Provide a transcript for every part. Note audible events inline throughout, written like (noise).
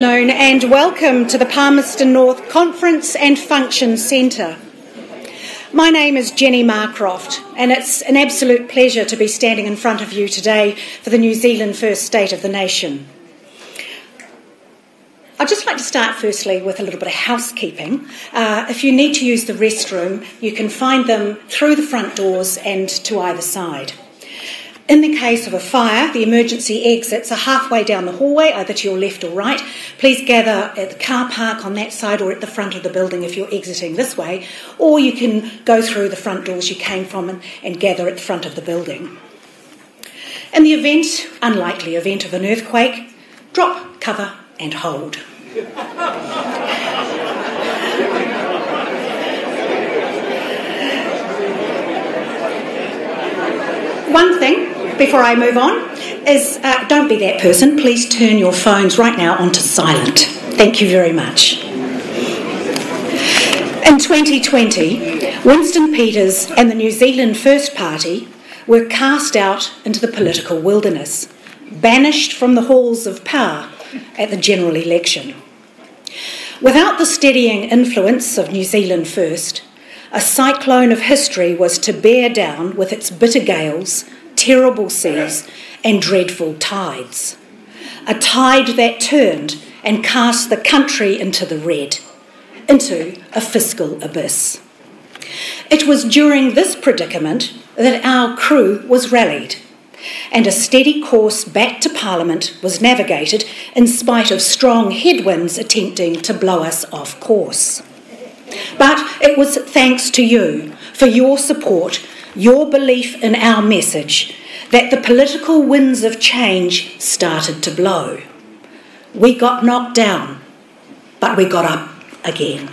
Known and welcome to the Palmerston North Conference and Function Centre. My name is Jenny Marcroft, and it's an absolute pleasure to be standing in front of you today for the New Zealand First State of the Nation. I'd just like to start firstly with a little bit of housekeeping. Uh, if you need to use the restroom, you can find them through the front doors and to either side. In the case of a fire, the emergency exits are halfway down the hallway, either to your left or right. Please gather at the car park on that side or at the front of the building if you're exiting this way, or you can go through the front doors you came from and, and gather at the front of the building. In the event, unlikely event of an earthquake, drop, cover, and hold. (laughs) One thing before I move on is uh, don't be that person. Please turn your phones right now onto silent. Thank you very much. In 2020, Winston Peters and the New Zealand First Party were cast out into the political wilderness, banished from the halls of power at the general election. Without the steadying influence of New Zealand First, a cyclone of history was to bear down with its bitter gales terrible seas, and dreadful tides. A tide that turned and cast the country into the red, into a fiscal abyss. It was during this predicament that our crew was rallied, and a steady course back to Parliament was navigated in spite of strong headwinds attempting to blow us off course. But it was thanks to you for your support your belief in our message that the political winds of change started to blow. We got knocked down, but we got up again.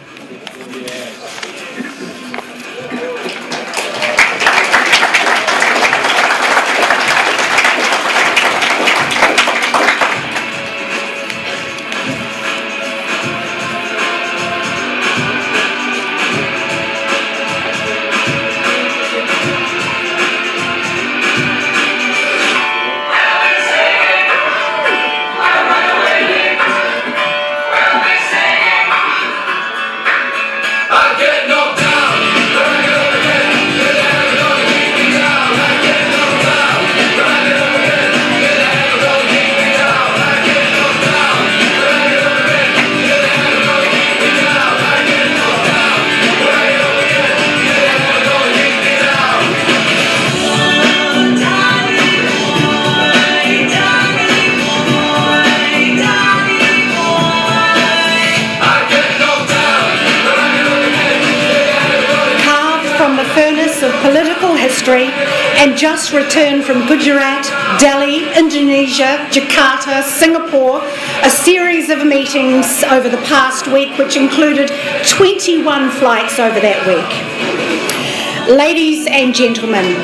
Just returned from Gujarat, Delhi, Indonesia, Jakarta, Singapore, a series of meetings over the past week, which included 21 flights over that week. Ladies and gentlemen,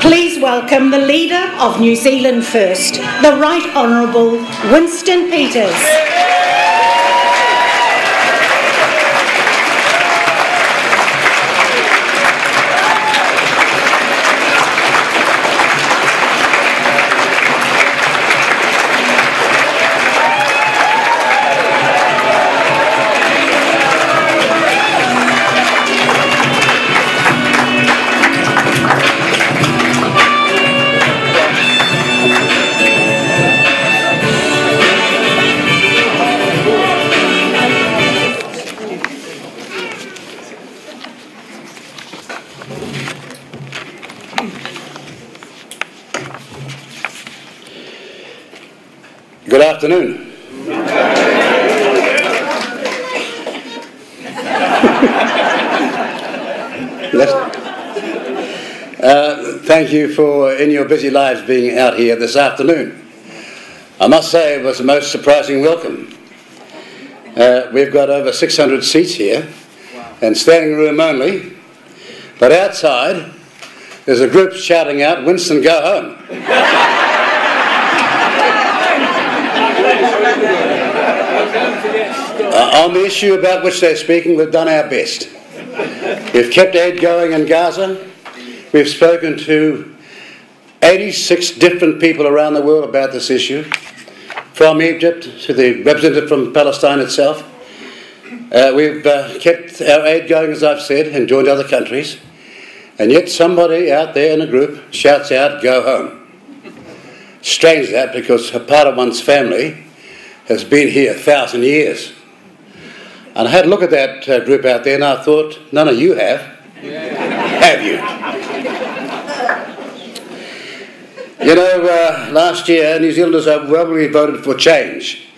please welcome the leader of New Zealand First, the Right Honourable Winston Peters. Afternoon. uh, thank you for, in your busy lives, being out here this afternoon. I must say it was a most surprising welcome. Uh, we've got over 600 seats here and standing room only, but outside there's a group shouting out, Winston, go home. On the issue about which they're speaking, we've done our best. We've kept aid going in Gaza. We've spoken to 86 different people around the world about this issue from Egypt to the representative from Palestine itself. Uh, we've uh, kept our aid going, as I've said, and joined other countries. And yet somebody out there in a group shouts out, go home. Strange that because a part of one's family has been here a thousand years. And I had a look at that uh, group out there and I thought, none of you have. have you? You know, uh, last year New Zealanders overwhelmingly voted for change.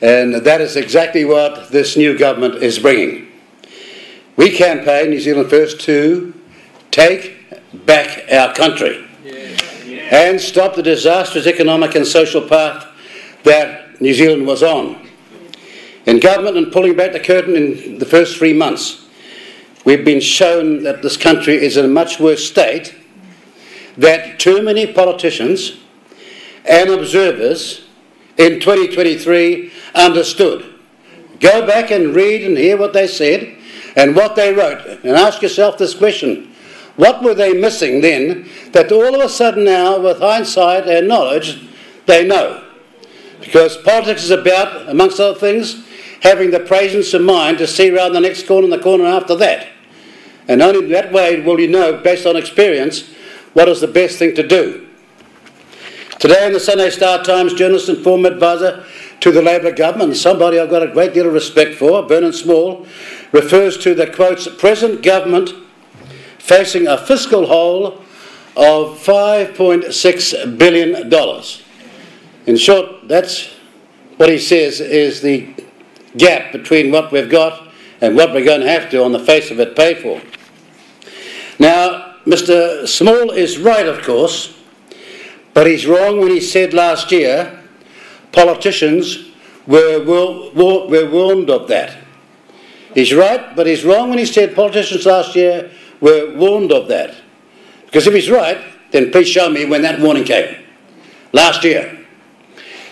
And that is exactly what this new government is bringing. We campaign, New Zealand First, to take back our country and stop the disastrous economic and social path that New Zealand was on. In government and pulling back the curtain in the first three months, we've been shown that this country is in a much worse state, that too many politicians and observers in 2023 understood. Go back and read and hear what they said and what they wrote, and ask yourself this question what were they missing then that all of a sudden now, with hindsight and knowledge, they know? Because politics is about, amongst other things, having the presence of mind to see around the next corner and the corner after that. And only that way will you know, based on experience, what is the best thing to do. Today in the Sunday Star Times, journalist and former advisor to the Labor government, somebody I've got a great deal of respect for, Vernon Small, refers to the quotes present government facing a fiscal hole of $5.6 billion. In short, that's what he says is the gap between what we've got and what we're going to have to, on the face of it, pay for. Now, Mr. Small is right, of course, but he's wrong when he said last year politicians were, were warned of that. He's right, but he's wrong when he said politicians last year were warned of that. Because if he's right, then please show me when that warning came. Last year.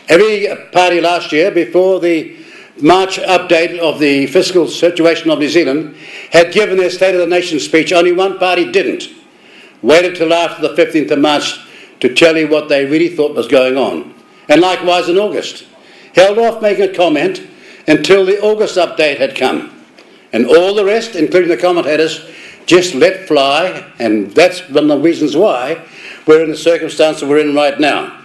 Every party last year, before the March update of the fiscal situation of New Zealand, had given their State of the Nation speech. Only one party didn't. Waited till after the 15th of March to tell you what they really thought was going on. And likewise in August. Held off making a comment until the August update had come. And all the rest, including the commentators, just let fly, and that's one of the reasons why we're in the circumstance that we're in right now.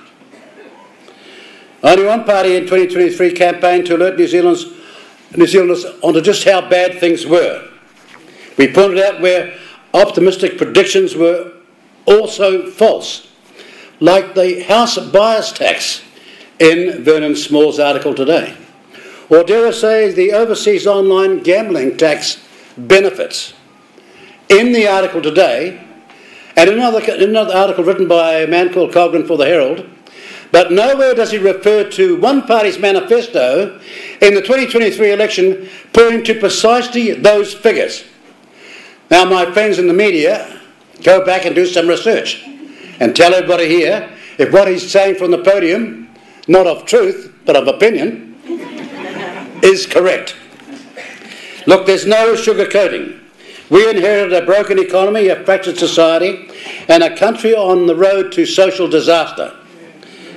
Only one party in 2023 campaigned to alert New Zealanders, New Zealanders onto just how bad things were. We pointed out where optimistic predictions were also false, like the house bias tax in Vernon Small's article today. Or dare I say, the overseas online gambling tax benefits in the article today, and another, another article written by a man called Colgan for the Herald, but nowhere does he refer to one party's manifesto in the 2023 election pointing to precisely those figures. Now, my friends in the media, go back and do some research and tell everybody here if what he's saying from the podium, not of truth, but of opinion, (laughs) is correct. Look, there's no sugarcoating. We inherited a broken economy, a fractured society, and a country on the road to social disaster.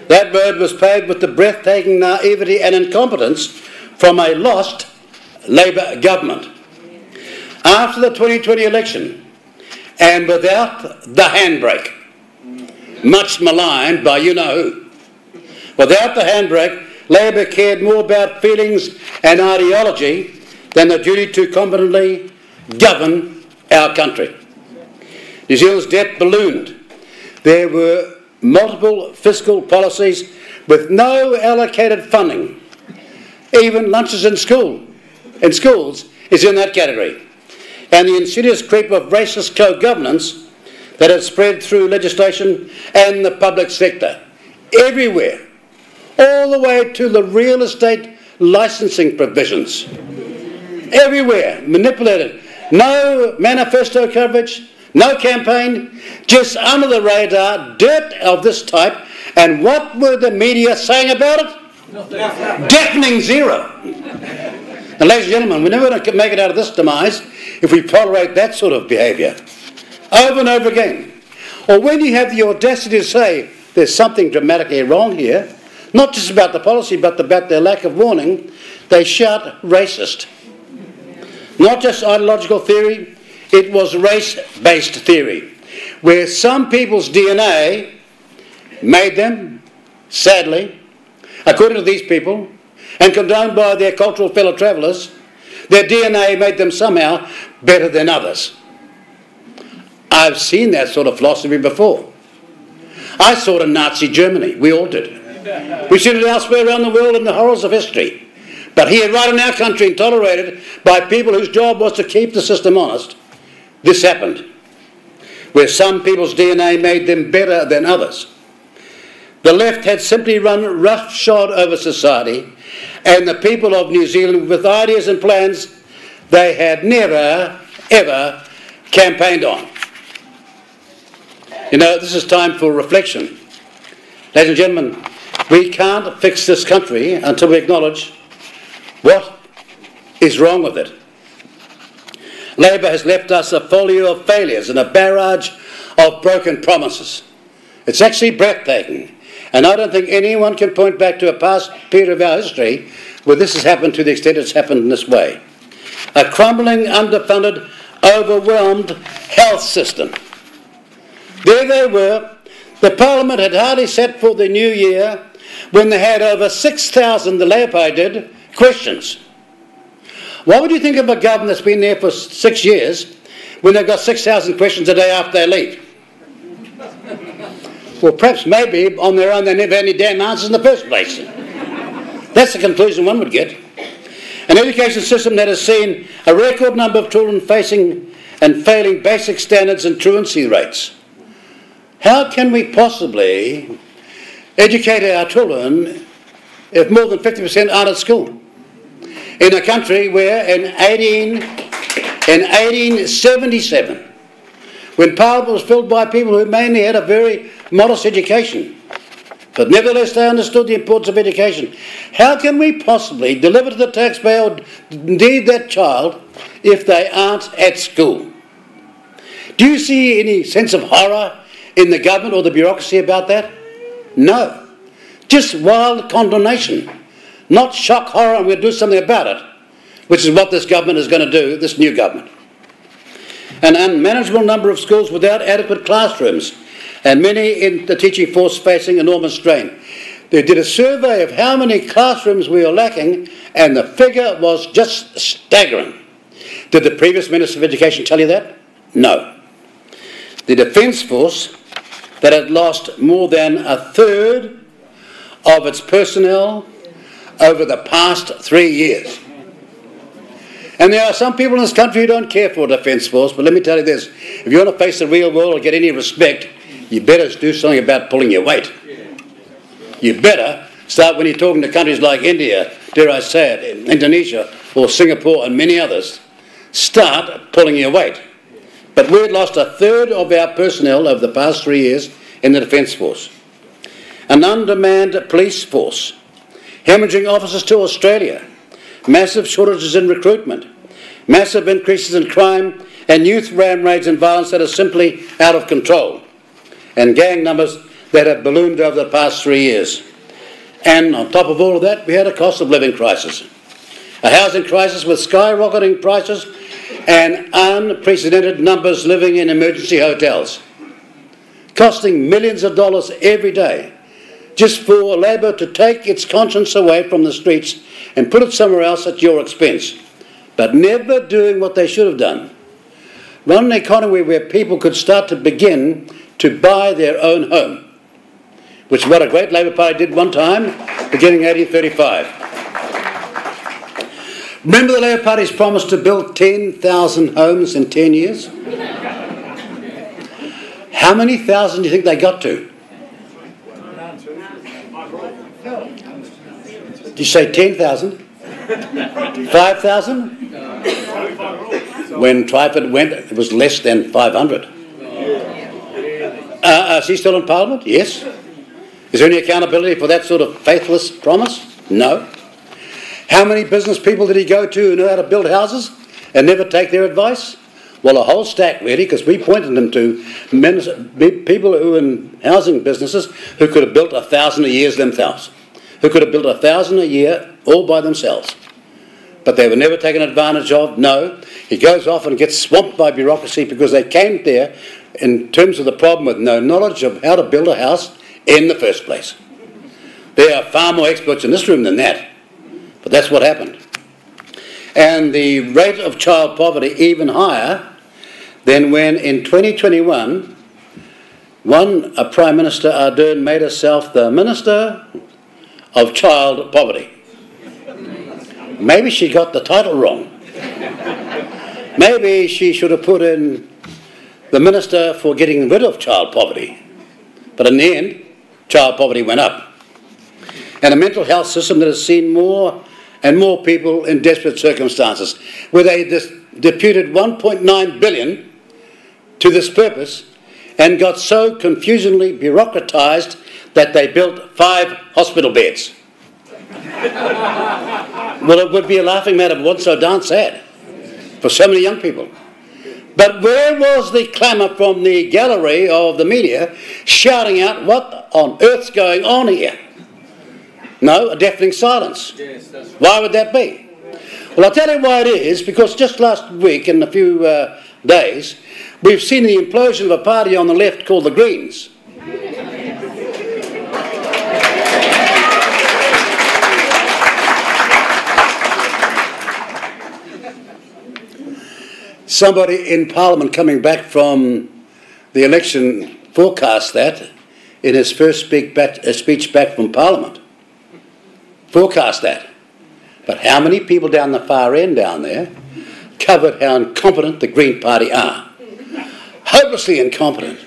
That road was paved with the breathtaking naivety and incompetence from a lost Labour government. After the 2020 election, and without the handbrake, much maligned by you know who, without the handbrake, Labour cared more about feelings and ideology than the duty to competently govern our country. New Zealand's debt ballooned. There were multiple fiscal policies with no allocated funding. Even lunches in school, in schools, is in that category. And the insidious creep of racist co-governance that has spread through legislation and the public sector. Everywhere. All the way to the real estate licensing provisions. Everywhere. Manipulated no manifesto coverage, no campaign, just under the radar, dirt of this type. And what were the media saying about it? Deafening zero. And ladies and gentlemen, we're never going to make it out of this demise if we tolerate that sort of behaviour. Over and over again. Or when you have the audacity to say there's something dramatically wrong here, not just about the policy, but about their lack of warning, they shout racist. Not just ideological theory, it was race based theory, where some people's DNA made them, sadly, according to these people, and condoned by their cultural fellow travellers, their DNA made them somehow better than others. I've seen that sort of philosophy before. I saw it in Nazi Germany. We all did. We've seen it elsewhere around the world in the horrors of history. But here, right in our country, and tolerated by people whose job was to keep the system honest, this happened. Where some people's DNA made them better than others. The left had simply run roughshod over society, and the people of New Zealand with ideas and plans they had never, ever campaigned on. You know, this is time for reflection. Ladies and gentlemen, we can't fix this country until we acknowledge what is wrong with it. Labor has left us a folio of failures and a barrage of broken promises. It's actually breathtaking. And I don't think anyone can point back to a past period of our history where this has happened to the extent it's happened in this way. A crumbling, underfunded, overwhelmed health system. There they were. The Parliament had hardly set for the new year when they had over 6,000, the Labour did, questions. What would you think of a government that's been there for six years when they've got 6,000 questions a day after they leave? Well, perhaps maybe on their own they never had any damn answers in the first place. That's the conclusion one would get. An education system that has seen a record number of children facing and failing basic standards and truancy rates. How can we possibly educate our children if more than 50% aren't at school? In a country where in 18, in 1877, when Parliament was filled by people who mainly had a very modest education, but nevertheless they understood the importance of education. How can we possibly deliver to the taxpayer, indeed that child, if they aren't at school? Do you see any sense of horror in the government or the bureaucracy about that? No. Just wild condemnation. Not shock, horror, and we'll do something about it, which is what this government is going to do, this new government. An unmanageable number of schools without adequate classrooms, and many in the teaching force facing enormous strain. They did a survey of how many classrooms we are lacking, and the figure was just staggering. Did the previous Minister of Education tell you that? No. The Defence Force, that had lost more than a third of its personnel over the past three years. And there are some people in this country who don't care for Defence Force, but let me tell you this if you want to face the real world or get any respect, you better do something about pulling your weight. You better start when you're talking to countries like India, dare I say it, Indonesia, or Singapore, and many others. Start pulling your weight. But we've lost a third of our personnel over the past three years in the Defence Force. An undermanned police force hemorrhaging officers to Australia, massive shortages in recruitment, massive increases in crime, and youth ram raids and violence that are simply out of control, and gang numbers that have ballooned over the past three years. And on top of all of that, we had a cost of living crisis, a housing crisis with skyrocketing prices and unprecedented numbers living in emergency hotels, costing millions of dollars every day just for Labor to take its conscience away from the streets and put it somewhere else at your expense, but never doing what they should have done. Run an economy where people could start to begin to buy their own home, which is what a great Labor Party did one time, beginning 1835. Remember the Labor Party's promise to build 10,000 homes in 10 years? How many thousand do you think they got to? Did you say 10,000? 5,000? When Twyford went, it was less than 500. Uh, uh, is he still in Parliament? Yes. Is there any accountability for that sort of faithless promise? No. How many business people did he go to who know how to build houses and never take their advice? Well, a whole stack, really, because we pointed them to men, people who were in housing businesses who could have built a thousand a year themselves. Who could have built a thousand a year all by themselves. But they were never taken advantage of. No, he goes off and gets swamped by bureaucracy because they came there in terms of the problem with no knowledge of how to build a house in the first place. There are far more experts in this room than that, but that's what happened. And the rate of child poverty even higher than when in 2021 one a Prime Minister Ardern made herself the Minister of Child Poverty. Maybe she got the title wrong. Maybe she should have put in the Minister for getting rid of child poverty. But in the end, child poverty went up. And a mental health system that has seen more and more people in desperate circumstances, where they deputed 1.9 billion to this purpose and got so confusingly bureaucratised that they built five hospital beds. well, it would be a laughing matter, but what's so darn sad for so many young people. But where was the clamour from the gallery of the media shouting out, What on earth's going on here? No, a deafening silence. Yes, why would that be? Well, I'll tell you why it is, because just last week, in a few uh, days, we've seen the implosion of a party on the left called the Greens. Somebody in Parliament coming back from the election forecast that in his first speak uh, speech back from Parliament. Forecast that. But how many people down the far end down there covered how incompetent the Green Party are? Hopelessly incompetent.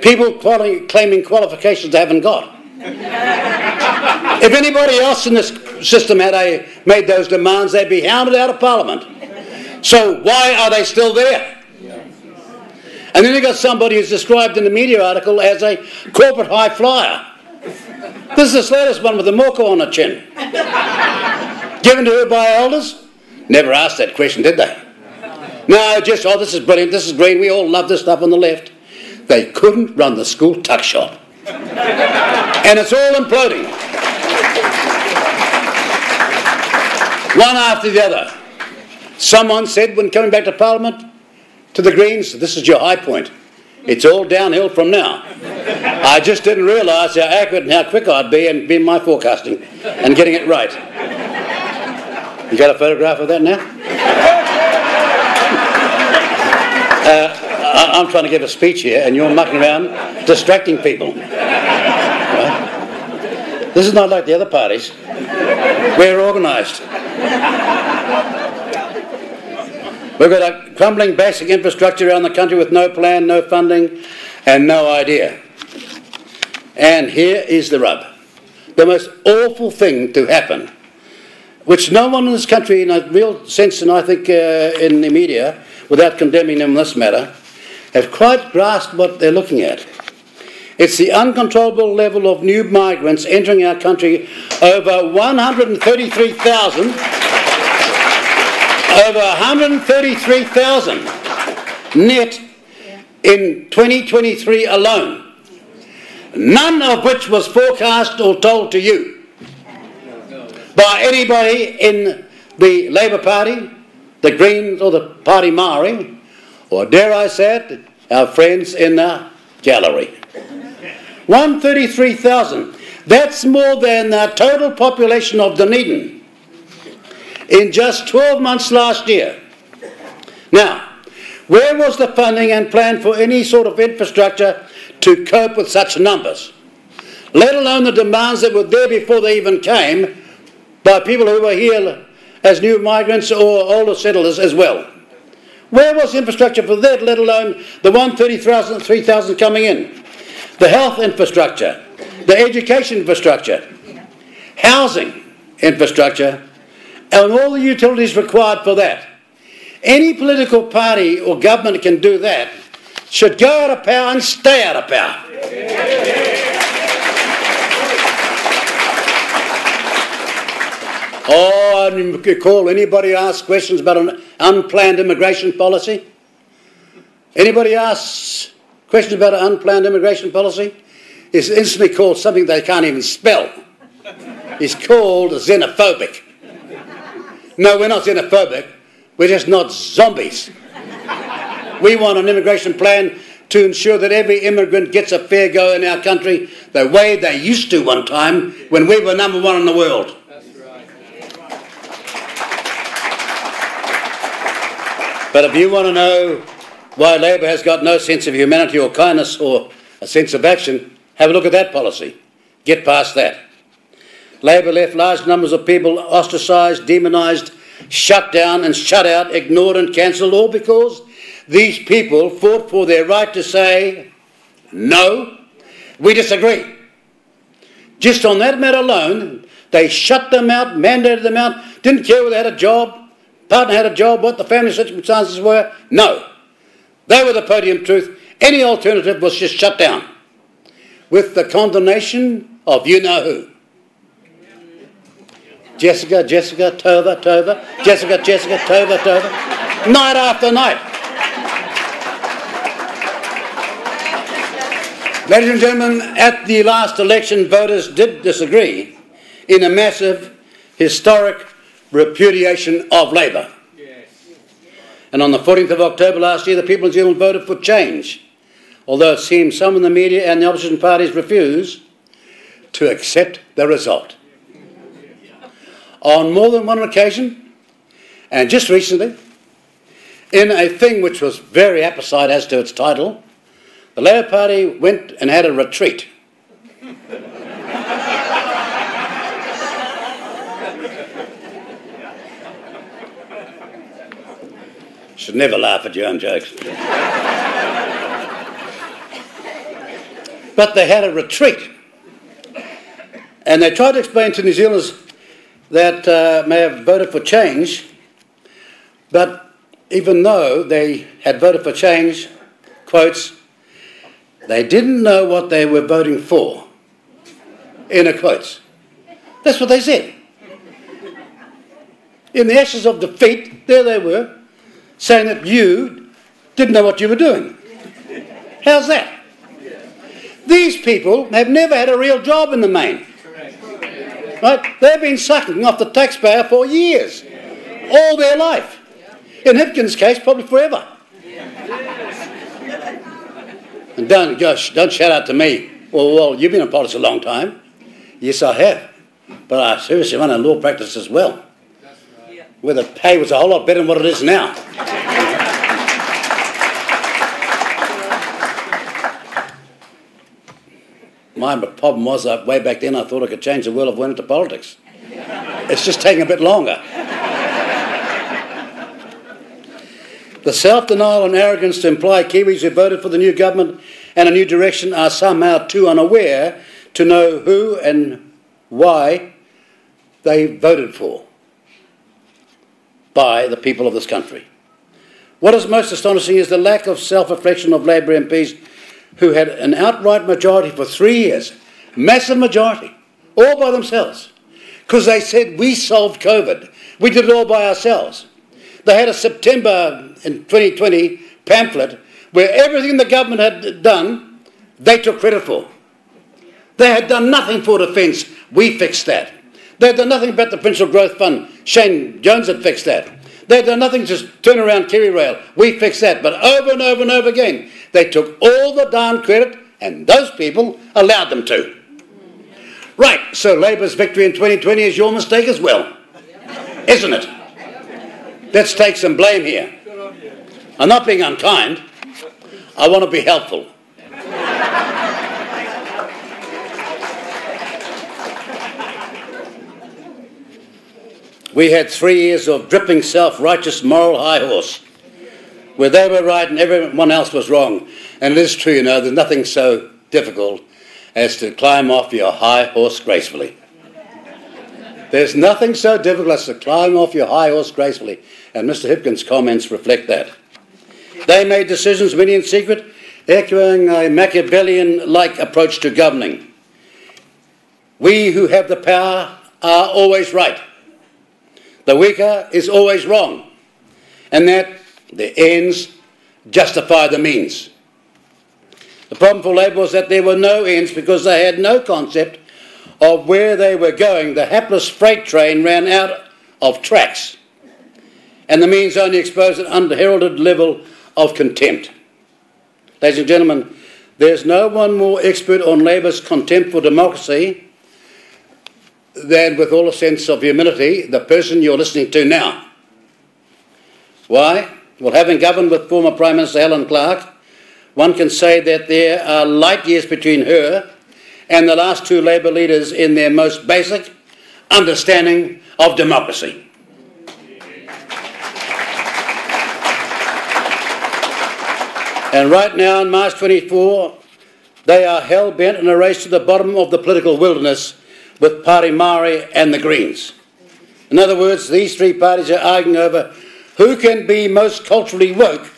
People quali- claiming qualifications they haven't got. if anybody else in this system had a, made those demands, they'd be hounded out of Parliament. So why are they still there? And then you've got somebody who's described in the media article as a corporate high flyer. This is the latest one with the moko on her chin. Given to her by elders? Never asked that question, did they? No, just, oh, this is brilliant, this is great, we all love this stuff on the left. They couldn't run the school tuck shop. and it's all imploding. One after the other. Someone said when coming back to Parliament to the Greens, this is your high point. It's all downhill from now. I just didn't realise how accurate and how quick I'd be in, in my forecasting and getting it right. You got a photograph of that now? Uh, I, am trying to give a speech here, and you're mucking around, distracting people. Right? This is not like the other parties. We're organised. We've got a crumbling basic infrastructure around the country with no plan, no funding, and no idea. And here is the rub the most awful thing to happen, which no one in this country, in a real sense, and I think uh, in the media, without condemning them in this matter, have quite grasped what they're looking at. It's the uncontrollable level of new migrants entering our country over 133,000 over 133,000 net in 2023 alone, none of which was forecast or told to you by anybody in the Labour Party, the Greens, or the Party Maori, or dare I say it, our friends in the gallery. 133,000. That's more than the total population of Dunedin in just 12 months last year. Now, where was the funding and plan for any sort of infrastructure to cope with such numbers? Let alone the demands that were there before they even came by people who were here as new migrants or older settlers as well. Where was infrastructure for that, let alone the 130,000, 3,000 coming in? The health infrastructure, the education infrastructure, housing infrastructure, and all the utilities required for that. Any political party or government can do that should go out of power and stay out of power. (laughs) Oh, I recall anybody ask questions about an unplanned immigration policy? Anybody ask questions about an unplanned immigration policy? It's instantly called something they can't even spell. is called xenophobic. No, we're not xenophobic. We're just not zombies. We want an immigration plan to ensure that every immigrant gets a fair go in our country the way they used to one time when we were number one in the world. But if you want to know why Labor has got no sense of humanity or kindness or a sense of action, have a look at that policy. Get past that. Labor left large numbers of people ostracised, demonised, shut down and shut out, ignored and cancelled, all because these people fought for their right to say, no, we disagree. Just on that matter alone, they shut them out, mandated them out, didn't care whether they had a job, partner had a job, what the family circumstances were. No. They were the podium truth. Any alternative was just shut down with the condemnation of you know who. Jessica, Jessica, Tova, Tova, Jessica, Jessica, Tova, Tova, night after night. Ladies and gentlemen, at the last election, voters did disagree in a massive, historic repudiation of Labour. And on the 14th of October last year, the people of Zealand voted for change, although it seems some in the media and the opposition parties refuse to accept the result. On more than one occasion, and just recently, in a thing which was very apposite as to its title, the Labour Party went and had a retreat. (laughs) Should never laugh at your own jokes. but they had a retreat. And they tried to explain to New Zealanders that uh, may have voted for change, but even though they had voted for change, quotes, they didn't know what they were voting for. In a quotes. That's what they said. In the ashes of defeat, there they were, saying that you didn't know what you were doing. How's that? These people have never had a real job in the main. Right? They've been sucking off the taxpayer for years, all their life. In Hipkins' case, probably forever. And don't, gosh, don't shout out to me, well, well, you've been in politics a long time. Yes, I have. But I seriously run a law practice as well. Where the pay was a whole lot better than what it is now. My problem was that way back then I thought I could change the world if I went into politics. It's just taking a bit longer. The self denial and arrogance to imply Kiwis who voted for the new government and a new direction are somehow too unaware to know who and why they voted for by the people of this country. What is most astonishing is the lack of self reflection of Labour MPs who had an outright majority for three years, massive majority, all by themselves, because they said, We solved COVID. We did it all by ourselves. They had a September in 2020 pamphlet where everything the government had done, they took credit for. They had done nothing for defence. We fixed that. They had done nothing about the Provincial Growth Fund. Shane Jones had fixed that. They had done nothing to turn around KiwiRail. We fixed that. But over and over and over again, they took all the darn credit, and those people allowed them to. Right, so Labour's victory in 2020 is your mistake as well, isn't it? Let's take some blame here. I'm not being unkind. I want to be helpful. We had three years of dripping self righteous moral high horse, where they were right and everyone else was wrong. And it is true, you know, there's nothing so difficult as to climb off your high horse gracefully. There's nothing so difficult as to climb off your high horse gracefully and Mr. Hipkins' comments reflect that. They made decisions, many in secret, echoing a Machiavellian like approach to governing. We who have the power are always right. The weaker is always wrong. And that the ends justify the means. The problem for Labour was that there were no ends because they had no concept of where they were going, the hapless freight train ran out of tracks, and the means only exposed an unheralded level of contempt. Ladies and gentlemen, there's no one more expert on Labour's contempt for democracy than, with all a sense of humility, the person you're listening to now. Why? Well, having governed with former Prime Minister Helen Clark, one can say that there are light years between her and the last two Labour leaders in their most basic understanding of democracy. And right now, on March 24, they are hell bent in a race to the bottom of the political wilderness with Party Māori and the Greens. In other words, these three parties are arguing over who can be most culturally woke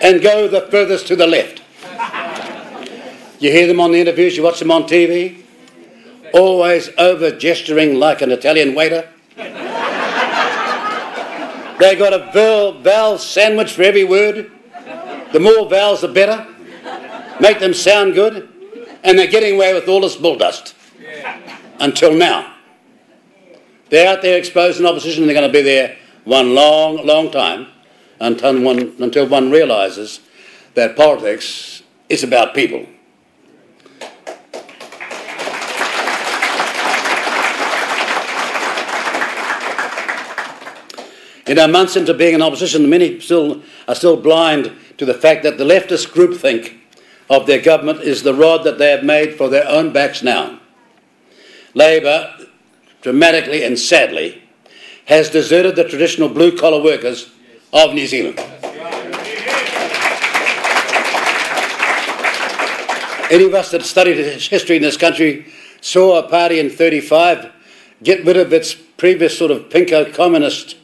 and go the furthest to the left. You hear them on the interviews, you watch them on TV, always over gesturing like an Italian waiter. They've got a vowel, vowel sandwich for every word. The more vowels, the better. Make them sound good. And they're getting away with all this bull dust. Until now. They're out there exposing opposition they're going to be there one long, long time until one, until one realises that politics is about people. In our months into being in opposition, many still are still blind to the fact that the leftist groupthink of their government is the rod that they have made for their own backs now. Labor, dramatically and sadly, has deserted the traditional blue collar workers of New Zealand. Any of us that studied history in this country saw a party in 35 get rid of its previous sort of pinko communist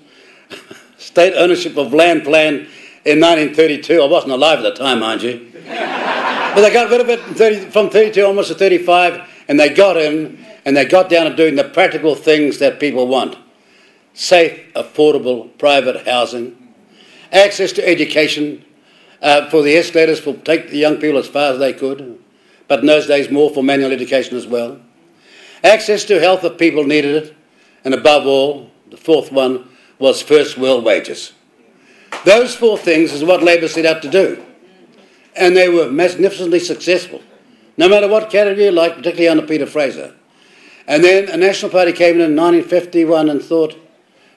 (laughs) state ownership of land plan in 1932. I wasn't alive at the time, mind you. (laughs) but they got rid of it 30, from 32 almost to 35, and they got in and they got down to doing the practical things that people want safe, affordable, private housing, access to education uh, for the escalators, for take the young people as far as they could, but in those days more for manual education as well. Access to health if people needed it, and above all, the fourth one was first world wages. Those four things is what Labor set out to do. And they were magnificently successful, no matter what category you like, particularly under Peter Fraser. And then a National Party came in in 1951 and thought,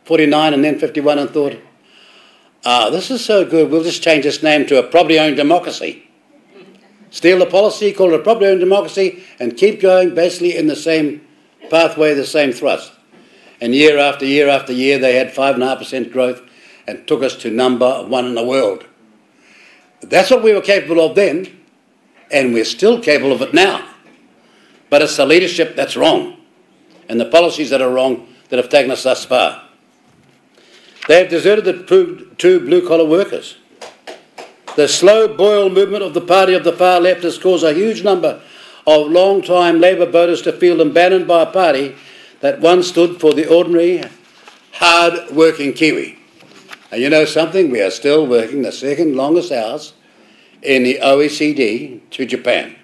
49 and then 51 and thought, ah, this is so good, we'll just change its name to a property owned democracy. Steal the policy, call it a property owned democracy, and keep going basically in the same pathway, the same thrust. And year after year after year, they had 5.5% growth and took us to number one in the world. That's what we were capable of then, and we're still capable of it now. But it's the leadership that's wrong, and the policies that are wrong that have taken us thus far. They have deserted the true blue collar workers. The slow boil movement of the party of the far left has caused a huge number of long time Labour voters to feel abandoned by a party that once stood for the ordinary, hard working Kiwi. And you know something? We are still working the second longest hours in the OECD to Japan.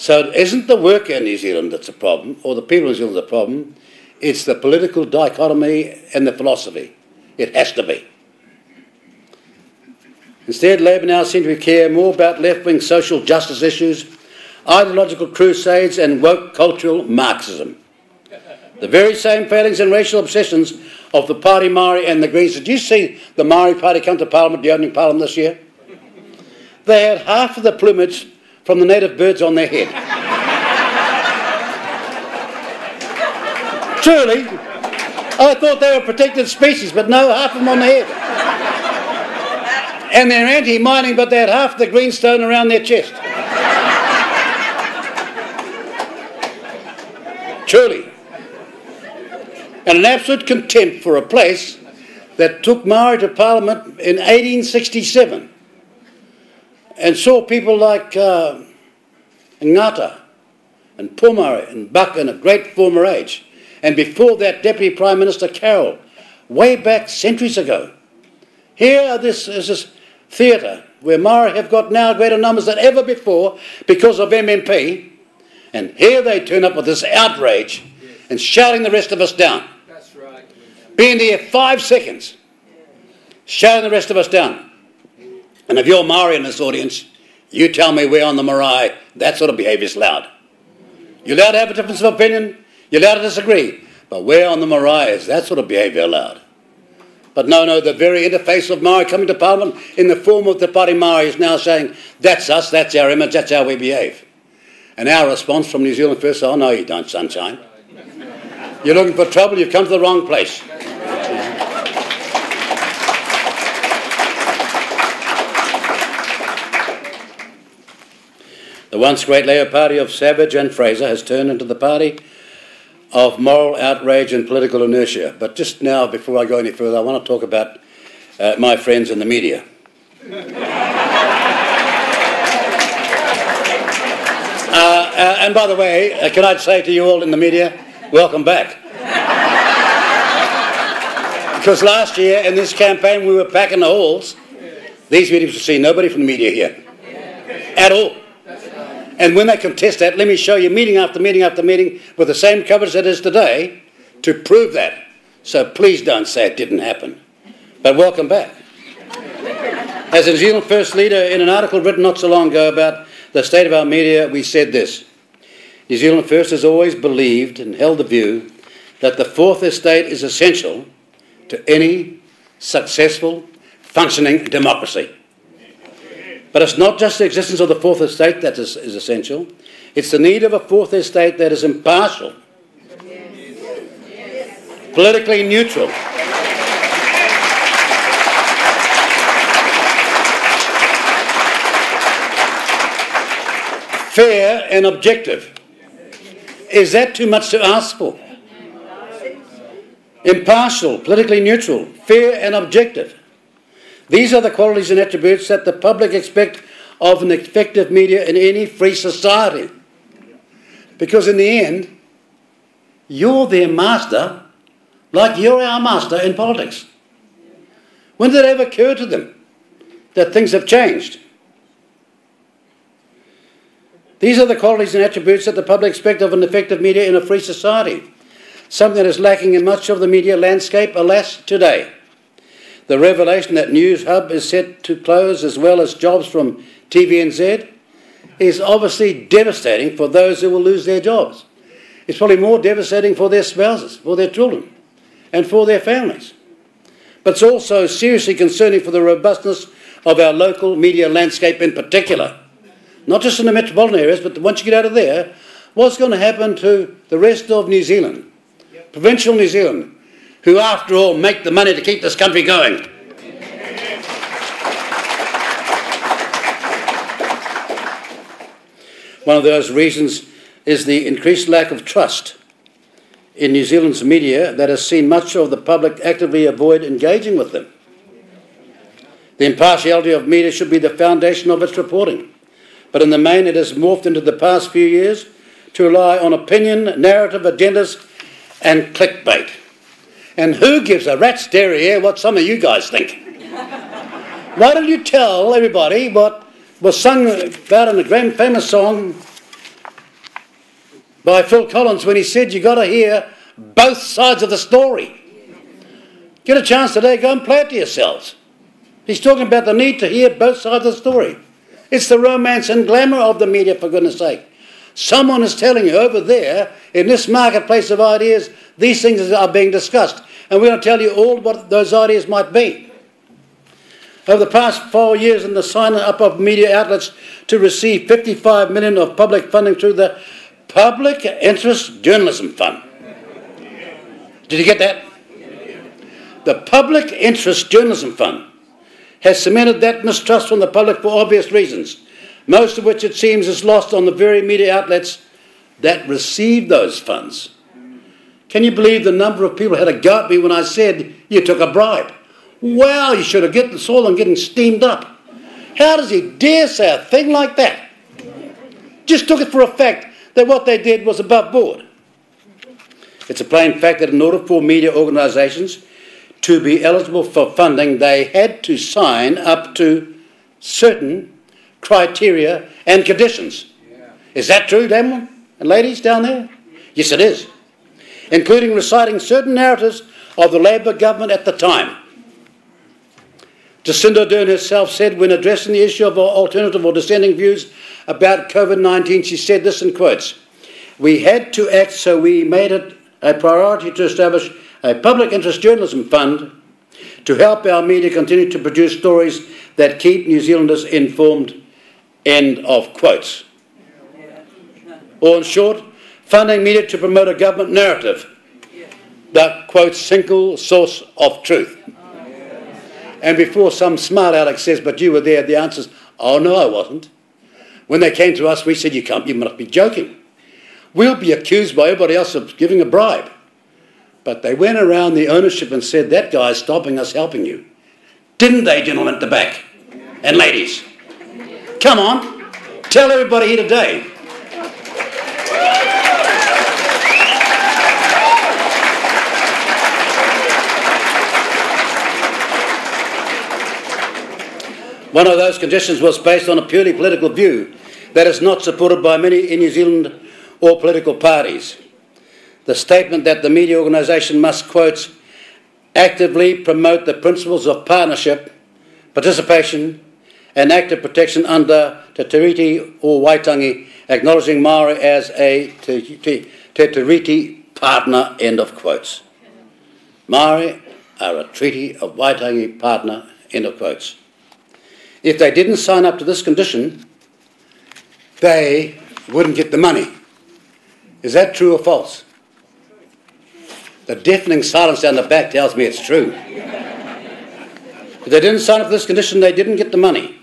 So it isn't the worker in New Zealand that's a problem, or the people in New Zealand that's a problem, it's the political dichotomy and the philosophy. It has to be. Instead, Labor now seem to care more about left wing social justice issues, ideological crusades, and woke cultural Marxism. The very same failings and racial obsessions of the Party Māori and the Greens. Did you see the Māori Party come to Parliament, the opening Parliament this year? They had half of the plumage from the native birds on their head. Truly, I thought they were protected species, but no, half of them on the head. And they're anti mining, but they had half the greenstone around their chest. Truly and an absolute contempt for a place that took Maori to Parliament in 1867 and saw people like uh, Ngata and Pomare and Buck in a great former age. And before that, Deputy Prime Minister Carroll, way back centuries ago. Here this is this theatre where Maori have got now greater numbers than ever before because of MMP. And here they turn up with this outrage and shouting the rest of us down. That's right. Being there five seconds, shouting the rest of us down. And if you're Maori in this audience, you tell me we're on the marae, that sort of behaviour is loud. You're allowed to have a difference of opinion, you're allowed to disagree, but we're on the marae, is that sort of behaviour allowed? But no, no, the very interface of Maori coming to Parliament in the form of the Party Maori is now saying, that's us, that's our image, that's how we behave. And our response from New Zealand First, oh no, you don't, sunshine. You're looking for trouble, you've come to the wrong place. The once great Labour Party of Savage and Fraser has turned into the party of moral outrage and political inertia. But just now, before I go any further, I want to talk about uh, my friends in the media. (laughs) Uh, uh, and by the way, uh, can I say to you all in the media, welcome back. because last year in this campaign we were packing the halls. These meetings will see nobody from the media here. At all. And when they contest that, let me show you meeting after meeting after meeting with the same coverage that is today to prove that. So please don't say it didn't happen. But welcome back. As a New Zealand First leader, in an article written not so long ago about the state of our media, we said this New Zealand First has always believed and held the view that the fourth estate is essential to any successful, functioning democracy. But it's not just the existence of the fourth estate that is, is essential, it's the need of a fourth estate that is impartial, politically neutral. Fair and objective. Is that too much to ask for? Impartial, politically neutral, fair and objective. These are the qualities and attributes that the public expect of an effective media in any free society. Because in the end, you're their master, like you're our master in politics. When did it ever occur to them that things have changed? These are the qualities and attributes that the public expect of an effective media in a free society, something that is lacking in much of the media landscape, alas, today. The revelation that Newshub is set to close as well as jobs from TVNZ is obviously devastating for those who will lose their jobs. It's probably more devastating for their spouses, for their children, and for their families. But it's also seriously concerning for the robustness of our local media landscape in particular. Not just in the metropolitan areas, but once you get out of there, what's going to happen to the rest of New Zealand, provincial New Zealand, who, after all, make the money to keep this country going. One of those reasons is the increased lack of trust in New Zealand's media that has seen much of the public actively avoid engaging with them. The impartiality of media should be the foundation of its reporting, but in the main it has morphed into the past few years to rely on opinion, narrative agendas, and clickbait. And who gives a rat's derriere what some of you guys think? (laughs) Why don't you tell everybody what was sung about in a grand famous song by Phil Collins when he said you got to hear both sides of the story. Get a chance today, go and play it to yourselves. He's talking about the need to hear both sides of the story. It's the romance and glamour of the media, for goodness sake. Someone is telling you over there, in this marketplace of ideas, these things are being discussed and we're going to tell you all what those ideas might be. Over the past four years, in the signing up of media outlets to receive 55 million of public funding through the Public Interest Journalism Fund. Did you get that? The Public Interest Journalism Fund has cemented that mistrust from the public for obvious reasons, most of which it seems is lost on the very media outlets that receive those funds. Can you believe the number of people had a go at me when I said you took a bribe? Well, you should have get the soil and getting steamed up. How does he dare say a thing like that? Just took it for a fact that what they did was above board. It's a plain fact that in order for media organisations to be eligible for funding, they had to sign up to certain criteria and conditions. Yeah. Is that true, Damon? And ladies down there? Yes, it is. Including reciting certain narratives of the Labour government at the time. Jacinda Ardern herself said when addressing the issue of alternative or dissenting views about COVID 19, she said this in quotes We had to act, so we made it a priority to establish a public interest journalism fund to help our media continue to produce stories that keep New Zealanders informed. End of quotes. Or in short, funding media to promote a government narrative that quotes single source of truth. And before some smart Alex says, but you were there, the answer is, oh no, I wasn't. When they came to us, we said, you can't, you must be joking. We'll be accused by everybody else of giving a bribe. But they went around the ownership and said, that guy's stopping us helping you. Didn't they, gentlemen at the back? And ladies? Come on, tell everybody here today. One of those conditions was based on a purely political view that is not supported by many in New Zealand or political parties. The statement that the media organisation must, quote, actively promote the principles of partnership, participation, and active protection under Te Tiriti o Waitangi, acknowledging Maori as a Te, te, te Tiriti partner, end of quotes. Maori are a Treaty of Waitangi partner, end of quotes. If they didn't sign up to this condition, they wouldn't get the money. Is that true or false? The deafening silence down the back tells me it's true. If they didn't sign up to this condition, they didn't get the money.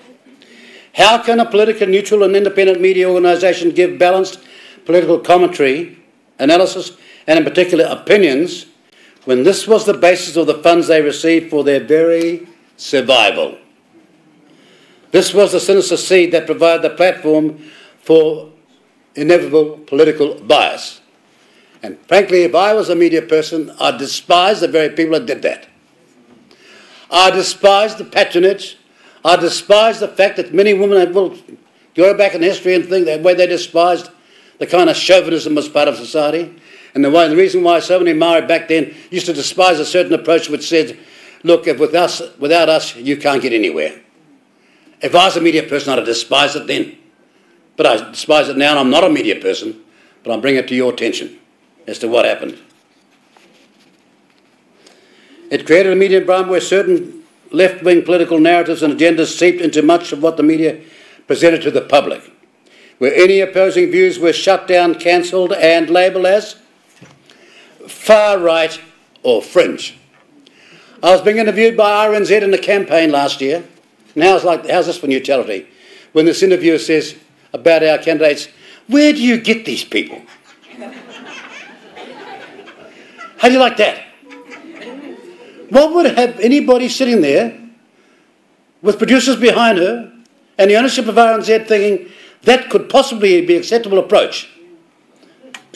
How can a politically neutral and independent media organisation give balanced political commentary, analysis, and in particular opinions when this was the basis of the funds they received for their very survival? This was the sinister seed that provided the platform for inevitable political bias. And frankly, if I was a media person, I'd despise the very people that did that. I despise the patronage. I despise the fact that many women will go back in history and think that way they despised the kind of chauvinism was part of society. And the, way, the reason why so many Maori back then used to despise a certain approach which said, look, if with us, without us, you can't get anywhere. If I was a media person, I'd despise it then. But I despise it now, and I'm not a media person, but I'm bringing it to your attention as to what happened. It created a media environment where certain left wing political narratives and agendas seeped into much of what the media presented to the public, where any opposing views were shut down, cancelled, and labelled as far right or fringe. I was being interviewed by RNZ in the campaign last year and how's, like, how's this for neutrality? When this interviewer says about our candidates, where do you get these people? How do you like that? What would have anybody sitting there with producers behind her and the ownership of RNZ thinking that could possibly be an acceptable approach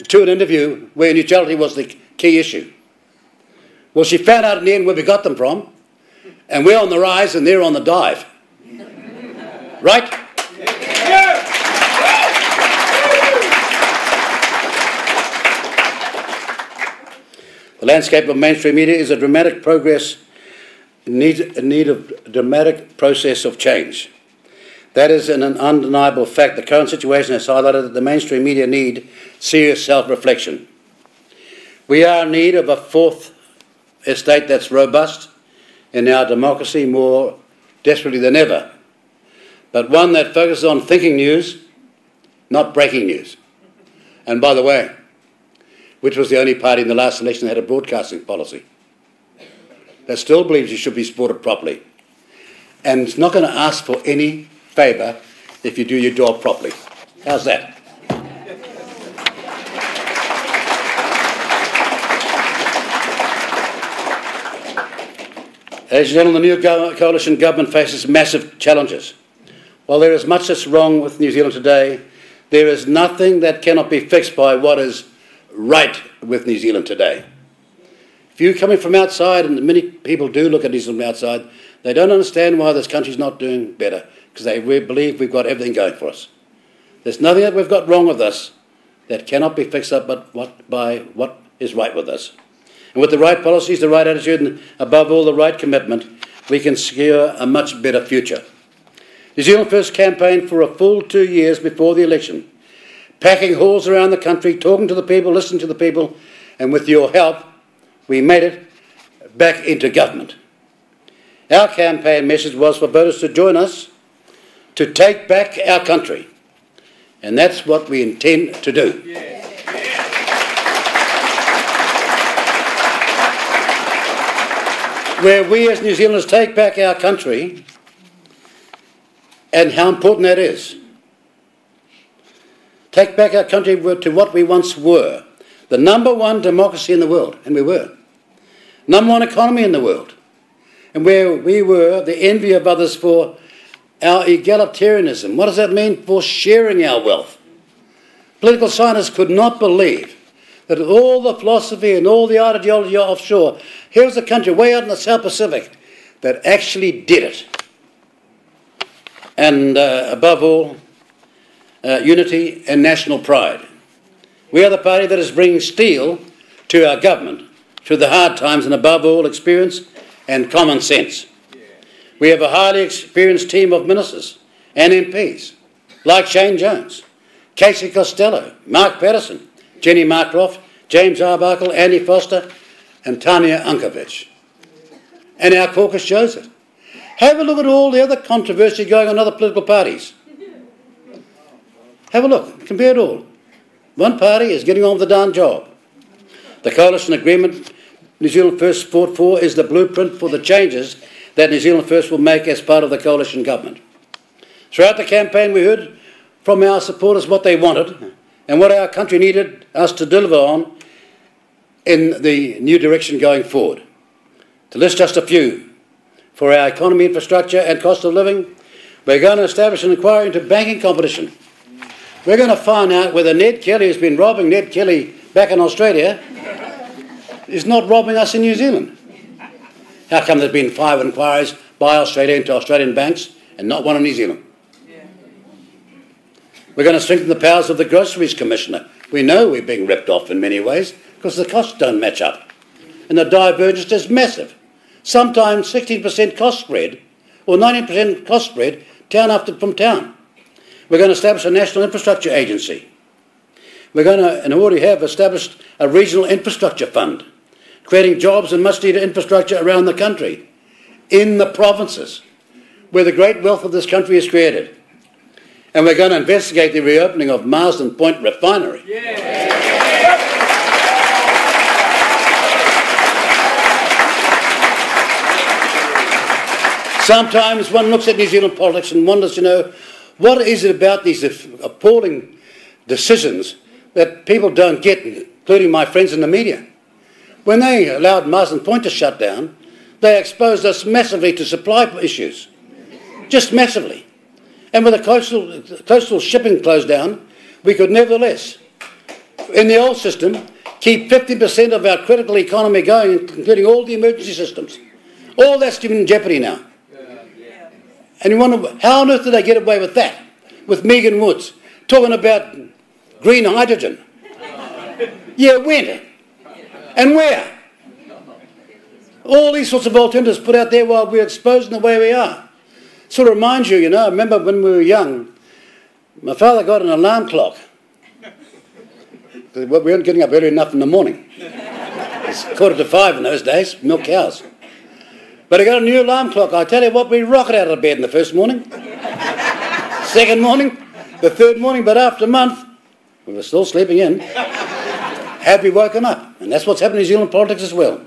to an interview where neutrality was the key issue? Well, she found out in the end where we got them from, and we're on the rise and they're on the dive. Right? The landscape of mainstream media is a dramatic progress, need, need of dramatic process of change. That is an undeniable fact. The current situation has highlighted that the mainstream media need serious self reflection. We are in need of a fourth estate that's robust in our democracy more desperately than ever but one that focuses on thinking news, not breaking news. And by the way, which was the only party in the last election that had a broadcasting policy, that still believes you should be supported properly. And it's not going to ask for any favour if you do your job properly. How's that? As you know, the new coalition government faces massive challenges. While there is much that's wrong with New Zealand today, there is nothing that cannot be fixed by what is right with New Zealand today. If you're coming from outside, and many people do look at New Zealand from outside, they don't understand why this country's not doing better because they believe we've got everything going for us. There's nothing that we've got wrong with us, that cannot be fixed up but what, by what is right with us. And with the right policies, the right attitude, and above all, the right commitment, we can secure a much better future. New Zealand First campaigned for a full two years before the election, packing halls around the country, talking to the people, listening to the people, and with your help, we made it back into government. Our campaign message was for voters to join us to take back our country. And that's what we intend to do. Where we as New Zealanders take back our country and how important that is. Take back our country to what we once were the number one democracy in the world, and we were. Number one economy in the world, and where we were the envy of others for our egalitarianism. What does that mean for sharing our wealth? Political scientists could not believe that all the philosophy and all the ideology offshore, here was a country way out in the South Pacific that actually did it. And uh, above all, uh, unity and national pride. We are the party that is bringing steel to our government through the hard times and above all experience and common sense. We have a highly experienced team of ministers and MPs like Shane Jones, Casey Costello, Mark Patterson, Jenny Marcroft, James Arbuckle, Andy Foster, and Tanya Unkovich. And our caucus shows it. Have a look at all the other controversy going on in other political parties. Have a look, compare it all. One party is getting on with the darn job. The coalition agreement New Zealand First fought for is the blueprint for the changes that New Zealand First will make as part of the coalition government. Throughout the campaign, we heard from our supporters what they wanted and what our country needed us to deliver on in the new direction going forward. To list just a few, for our economy, infrastructure, and cost of living, we're going to establish an inquiry into banking competition. We're going to find out whether Ned Kelly has been robbing Ned Kelly back in Australia is not robbing us in New Zealand. How come there's been five inquiries by Australia into Australian banks and not one in New Zealand? We're going to strengthen the powers of the Groceries Commissioner. We know we're being ripped off in many ways because the costs don't match up. And the divergence is massive. Sometimes 16% cost spread or 19% cost spread town after from town. We're going to establish a national infrastructure agency. We're going to, and already have established a regional infrastructure fund creating jobs and much needed infrastructure around the country, in the provinces, where the great wealth of this country is created. And we're going to investigate the reopening of Marsden Point Refinery. Yeah. Sometimes one looks at New Zealand politics and wonders, you know, what is it about these appalling decisions that people don't get, including my friends in the media? When they allowed Marsden Point to shut down, they exposed us massively to supply issues. Just massively. And with the coastal, coastal shipping closed down, we could nevertheless, in the old system, keep 50% of our critical economy going, including all the emergency systems. All that's in jeopardy now. And you wonder, how on earth did they get away with that? With Megan Woods talking about green hydrogen. Yeah, when? And where? All these sorts of alternatives put out there while we're exposed in the way we are. Sort of reminds you, you know, I remember when we were young, my father got an alarm clock. We weren't getting up early enough in the morning. It's quarter to five in those days, milk cows. But I got a new alarm clock. I tell you what, we rocket out of bed in the first morning, second morning, the third morning, but after a month, we were still sleeping in have we woken up? And that's what's happening in New Zealand politics as well.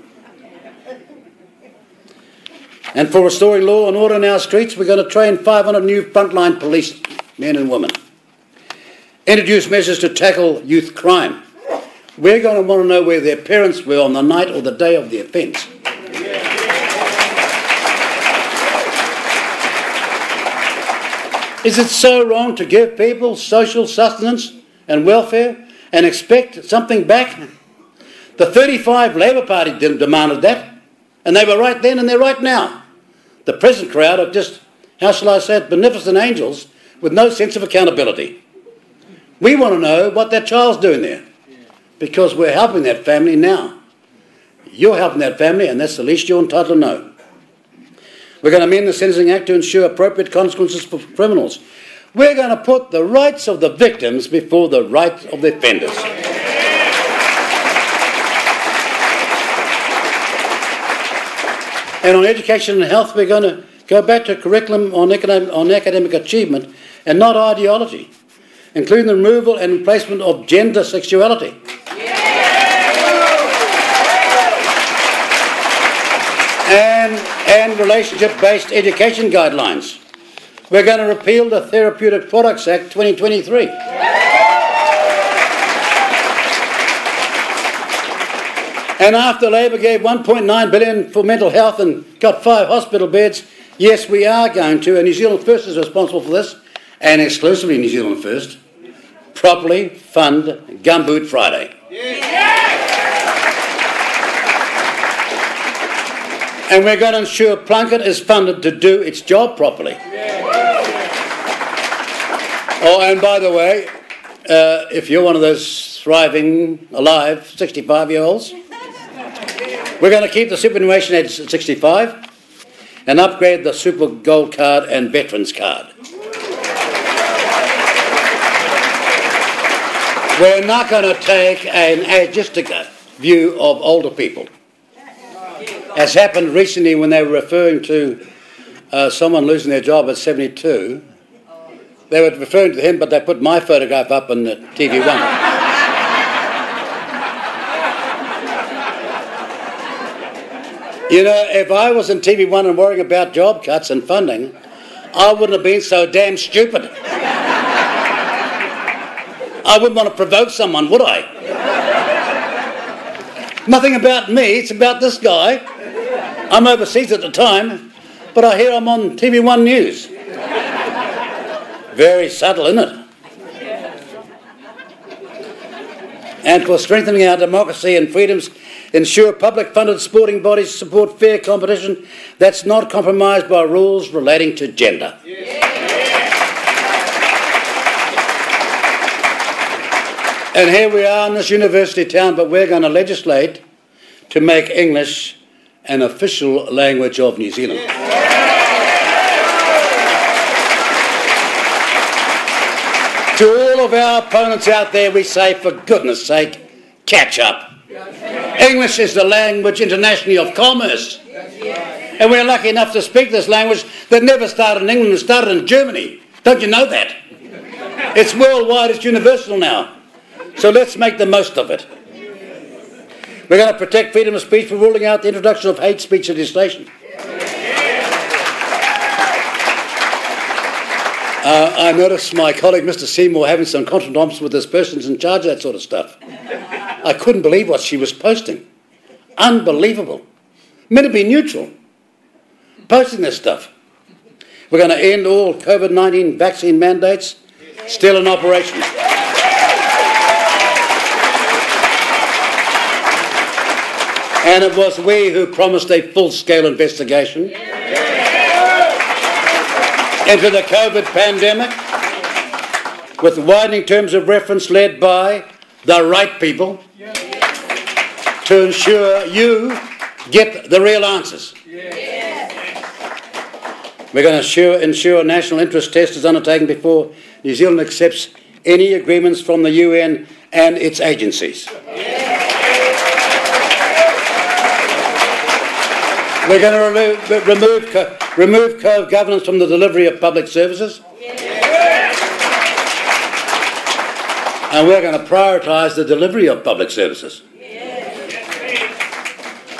And for restoring law and order in our streets, we're going to train 500 new frontline police men and women. Introduce measures to tackle youth crime. We're going to want to know where their parents were on the night or the day of the offence. Is it so wrong to give people social sustenance and welfare and expect something back? The 35 Labor Party demanded that, and they were right then and they're right now. The present crowd are just, how shall I say it, beneficent angels with no sense of accountability. We want to know what that child's doing there because we're helping that family now. You're helping that family, and that's the least you're entitled to know. We're going to amend the Sentencing Act to ensure appropriate consequences for criminals. We're going to put the rights of the victims before the rights of the offenders. And on education and health, we're going to go back to curriculum on, academic, on academic achievement and not ideology, including the removal and replacement of gender sexuality. And, relationship based education guidelines. We're going to repeal the Therapeutic Products Act 2023. And after Labor gave 1.9 billion for mental health and got five hospital beds, yes, we are going to, and New Zealand First is responsible for this, and exclusively New Zealand First, properly fund Gumboot Friday. And we're going to ensure Plunket is funded to do its job properly. Oh, and by the way, uh, if you're one of those thriving, alive 65 year olds, we're going to keep the superannuation age at 65 and upgrade the Super Gold Card and Veterans Card. We're not going to take an ageistic view of older people. As happened recently when they were referring to uh, someone losing their job at 72, they were referring to him, but they put my photograph up on the TV1. You know, if I was in TV1 and worrying about job cuts and funding, I wouldn't have been so damn stupid. I wouldn't want to provoke someone, would I? Nothing about me, it's about this guy. I'm overseas at the time, but I hear I'm on TV1 News. Very subtle, isn't it? And for strengthening our democracy and freedoms ensure public funded sporting bodies support fair competition that's not compromised by rules relating to gender. And here we are in this university town, but we're going to legislate to make English an official language of New Zealand. To all of our opponents out there, we say, for goodness sake, catch up. English is the language internationally of commerce. And we're lucky enough to speak this language that never started in England, it started in Germany. Don't you know that? It's worldwide, it's universal now. So let's make the most of it. We're going to protect freedom of speech for ruling out the introduction of hate speech legislation. Uh, I noticed my colleague Mr. Seymour having some contretemps with this person's in charge of that sort of stuff. I couldn't believe what she was posting. Unbelievable. Meant to be neutral. Posting this stuff. We're going to end all COVID 19 vaccine mandates. Still in operation. And it was we who promised a full scale investigation into the COVID pandemic with widening terms of reference led by the right people to ensure you get the real answers. We're going to ensure, ensure a national interest test is undertaken before New Zealand accepts any agreements from the UN and its agencies. We're going to remove, remove, remove co-governance from the delivery of public services. And we're going to prioritise the delivery of public services.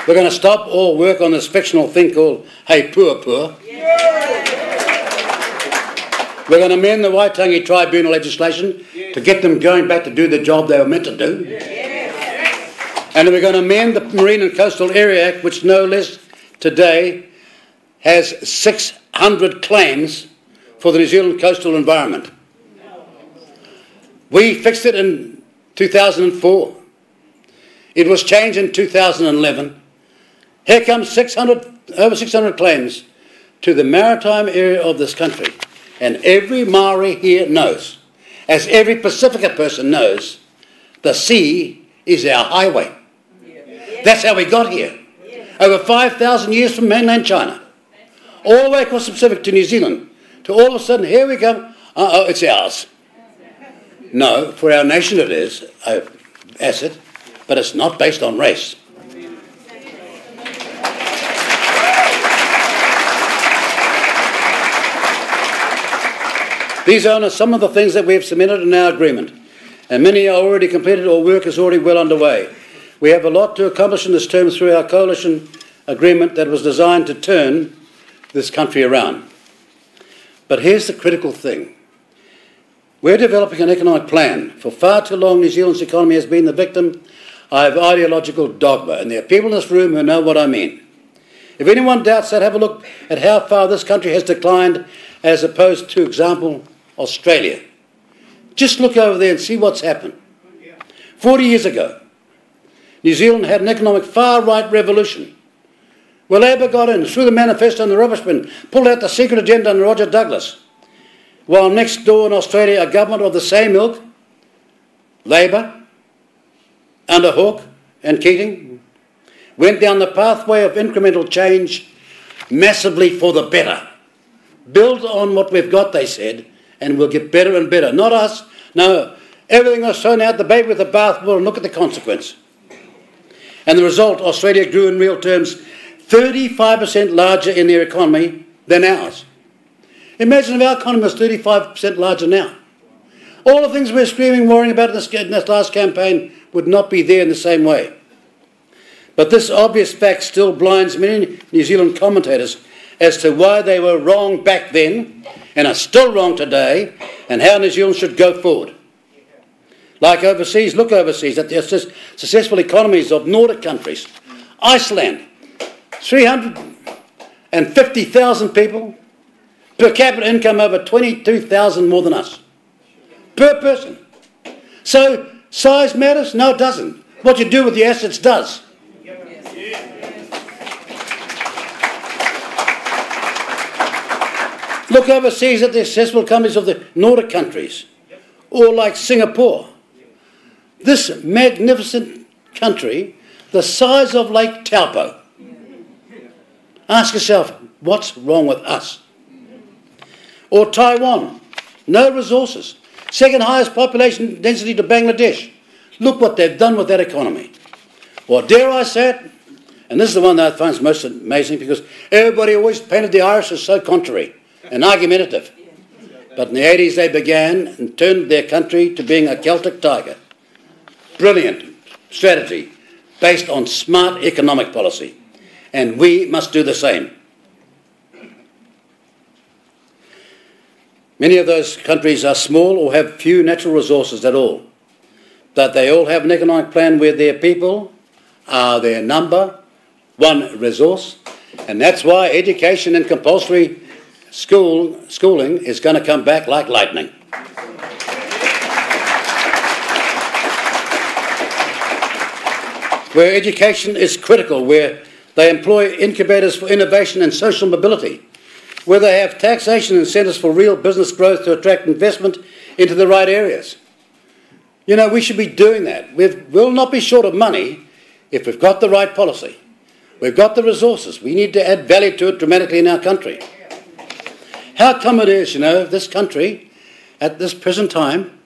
We're going to stop all work on this fictional thing called He Puapua. We're going to amend the Waitangi Tribunal legislation to get them going back to do the job they were meant to do. And we're going to amend the Marine and Coastal Area Act, which no less today has 600 claims for the New Zealand coastal environment. We fixed it in 2004. It was changed in 2011. Here comes 600, over 600 claims to the maritime area of this country. And every Maori here knows As every Pacifica person knows, the sea is our highway. That's how we got here. Over 5,000 years from mainland China, all the way across the Pacific to New Zealand, to all of a sudden, here we come, uh oh, it's ours. No, for our nation it is an asset, but it's not based on race. These are some of the things that we have submitted in our agreement, and many are already completed or work is already well underway. We have a lot to accomplish in this term through our coalition agreement that was designed to turn this country around. But here's the critical thing. We're developing an economic plan. For far too long, New Zealand's economy has been the victim of ideological dogma, and there are people in this room who know what I mean. If anyone doubts that, have a look at how far this country has declined as opposed to, example, Australia. Just look over there and see what's happened. 40 years ago, New Zealand had an economic far right revolution. Well, Labour got in, threw the manifesto and the rubbish bin, pulled out the secret agenda under Roger Douglas. While next door in Australia, a government of the same ilk, Labour, under Hawke and Keating, went down the pathway of incremental change massively for the better. Build on what we've got, they said, and we'll get better and better. Not us. No, everything was thrown out the baby with the bathwater and look at the consequence. And the result, Australia grew in real terms 35% larger in their economy than ours. Imagine if our economy was 35% larger now. All the things we're screaming, worrying about in this, in this last campaign would not be there in the same way. But this obvious fact still blinds many New Zealand commentators as to why they were wrong back then and are still wrong today and how New Zealand should go forward. Like overseas, look overseas at the successful economies of Nordic countries. Iceland, 350,000 people, per capita income over 22,000 more than us. Per person. So size matters? No, it doesn't. What you do with the assets does. Look overseas at the successful companies of the Nordic countries, or like Singapore. This magnificent country, the size of Lake Taupo. Ask yourself, what's wrong with us? Or Taiwan, no resources, second highest population density to Bangladesh. Look what they've done with that economy. Or dare I say it, and this is the one that I find most amazing because everybody always painted the Irish as so contrary and argumentative. But in the 80s they began and turned their country to being a Celtic tiger. Brilliant strategy based on smart economic policy. And we must do the same. Many of those countries are small or have few natural resources at all. But they all have an economic plan where their people are their number one resource. And that's why education and compulsory school, schooling is going to come back like lightning. Where education is critical, where they employ incubators for innovation and social mobility, where they have taxation incentives for real business growth to attract investment into the right areas. You know, we should be doing that. We will not be short of money if we've got the right policy. We've got the resources. We need to add value to it dramatically in our country. How come it is, you know, this country at this present time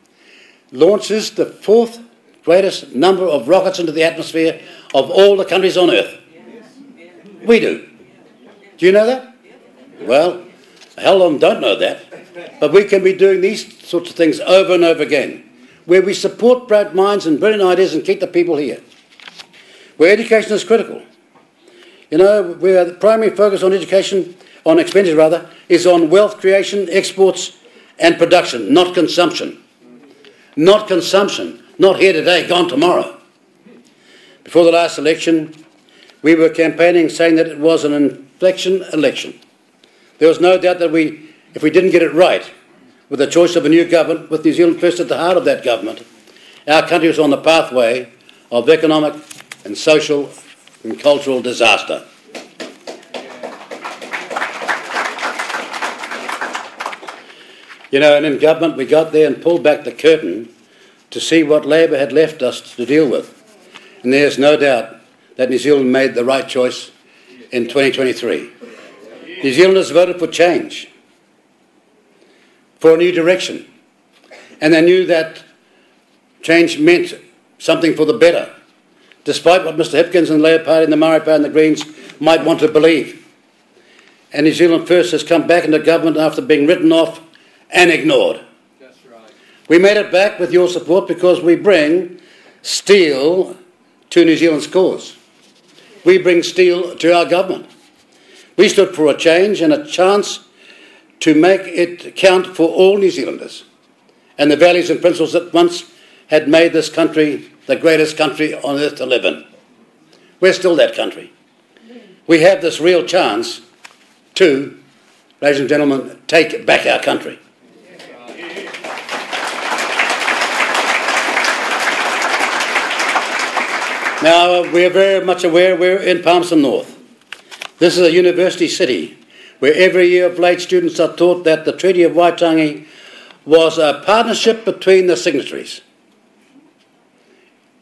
launches the fourth greatest number of rockets into the atmosphere of all the countries on Earth? We do. Do you know that? Well, a hell of them don't know that. But we can be doing these sorts of things over and over again, where we support bright minds and brilliant ideas and keep the people here, where education is critical. You know, where the primary focus on education on expenditure rather, is on wealth creation, exports, and production, not consumption. Not consumption. Not here today, gone tomorrow. Before the last election, we were campaigning saying that it was an inflection election. There was no doubt that we, if we didn't get it right, with the choice of a new government, with New Zealand first at the heart of that government, our country was on the pathway of economic and social and cultural disaster. You know, and in government we got there and pulled back the curtain to see what Labour had left us to deal with. And there's no doubt that New Zealand made the right choice in 2023. New Zealanders voted for change, for a new direction, and they knew that change meant something for the better, despite what Mr Hipkins and the Labour Party and the Maori Party and the Greens might want to believe. And New Zealand First has come back into government after being written off and ignored. We made it back with your support because we bring steel to New Zealand's cause. We bring steel to our government. We stood for a change and a chance to make it count for all New Zealanders and the values and principles that once had made this country the greatest country on earth to live in. We're still that country. We have this real chance to, ladies and gentlemen, take back our country. Now, we're very much aware we're in Palmerston North. This is a university city where every year of late students are taught that the Treaty of Waitangi was a partnership between the signatories.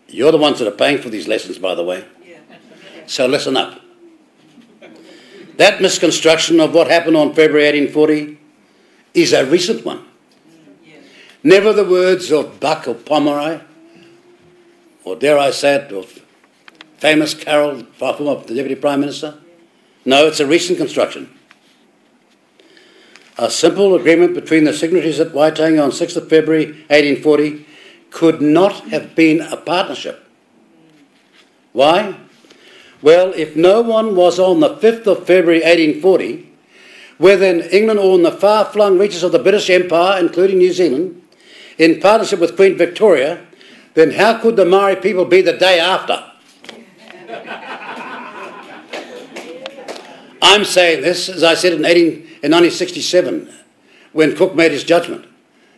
You're the ones that are paying for these lessons, by the way. So listen up. That misconstruction of what happened on February 1840 is a recent one. Never the words of Buck or Pomare, or dare I say it, of famous Carroll, former Deputy Prime Minister. No, it's a recent construction. A simple agreement between the signatories at Waitangi on 6th of February 1840 could not have been a partnership. Why? Well, if no one was on the 5th of February 1840, whether in England or in the far flung reaches of the British Empire, including New Zealand, in partnership with Queen Victoria, then how could the Maori people be the day after? I'm saying this, as I said in, 18, in 1967, when Cooke made his judgment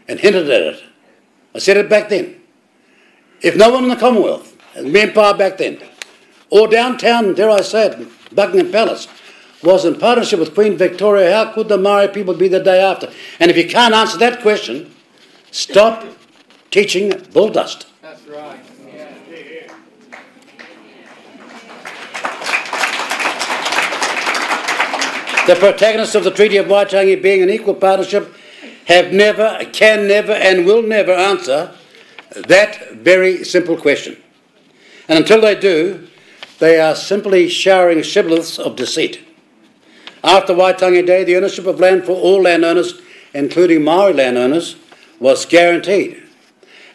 and hinted at it. I said it back then. If no one in the Commonwealth, the Empire back then, or downtown, dare I say it, Buckingham Palace, was in partnership with Queen Victoria, how could the Maori people be the day after? And if you can't answer that question, stop teaching bull dust. That's right. The protagonists of the Treaty of Waitangi being an equal partnership have never, can never, and will never answer that very simple question. And until they do, they are simply showering shibboleths of deceit. After Waitangi Day, the ownership of land for all landowners, including Maori landowners, was guaranteed,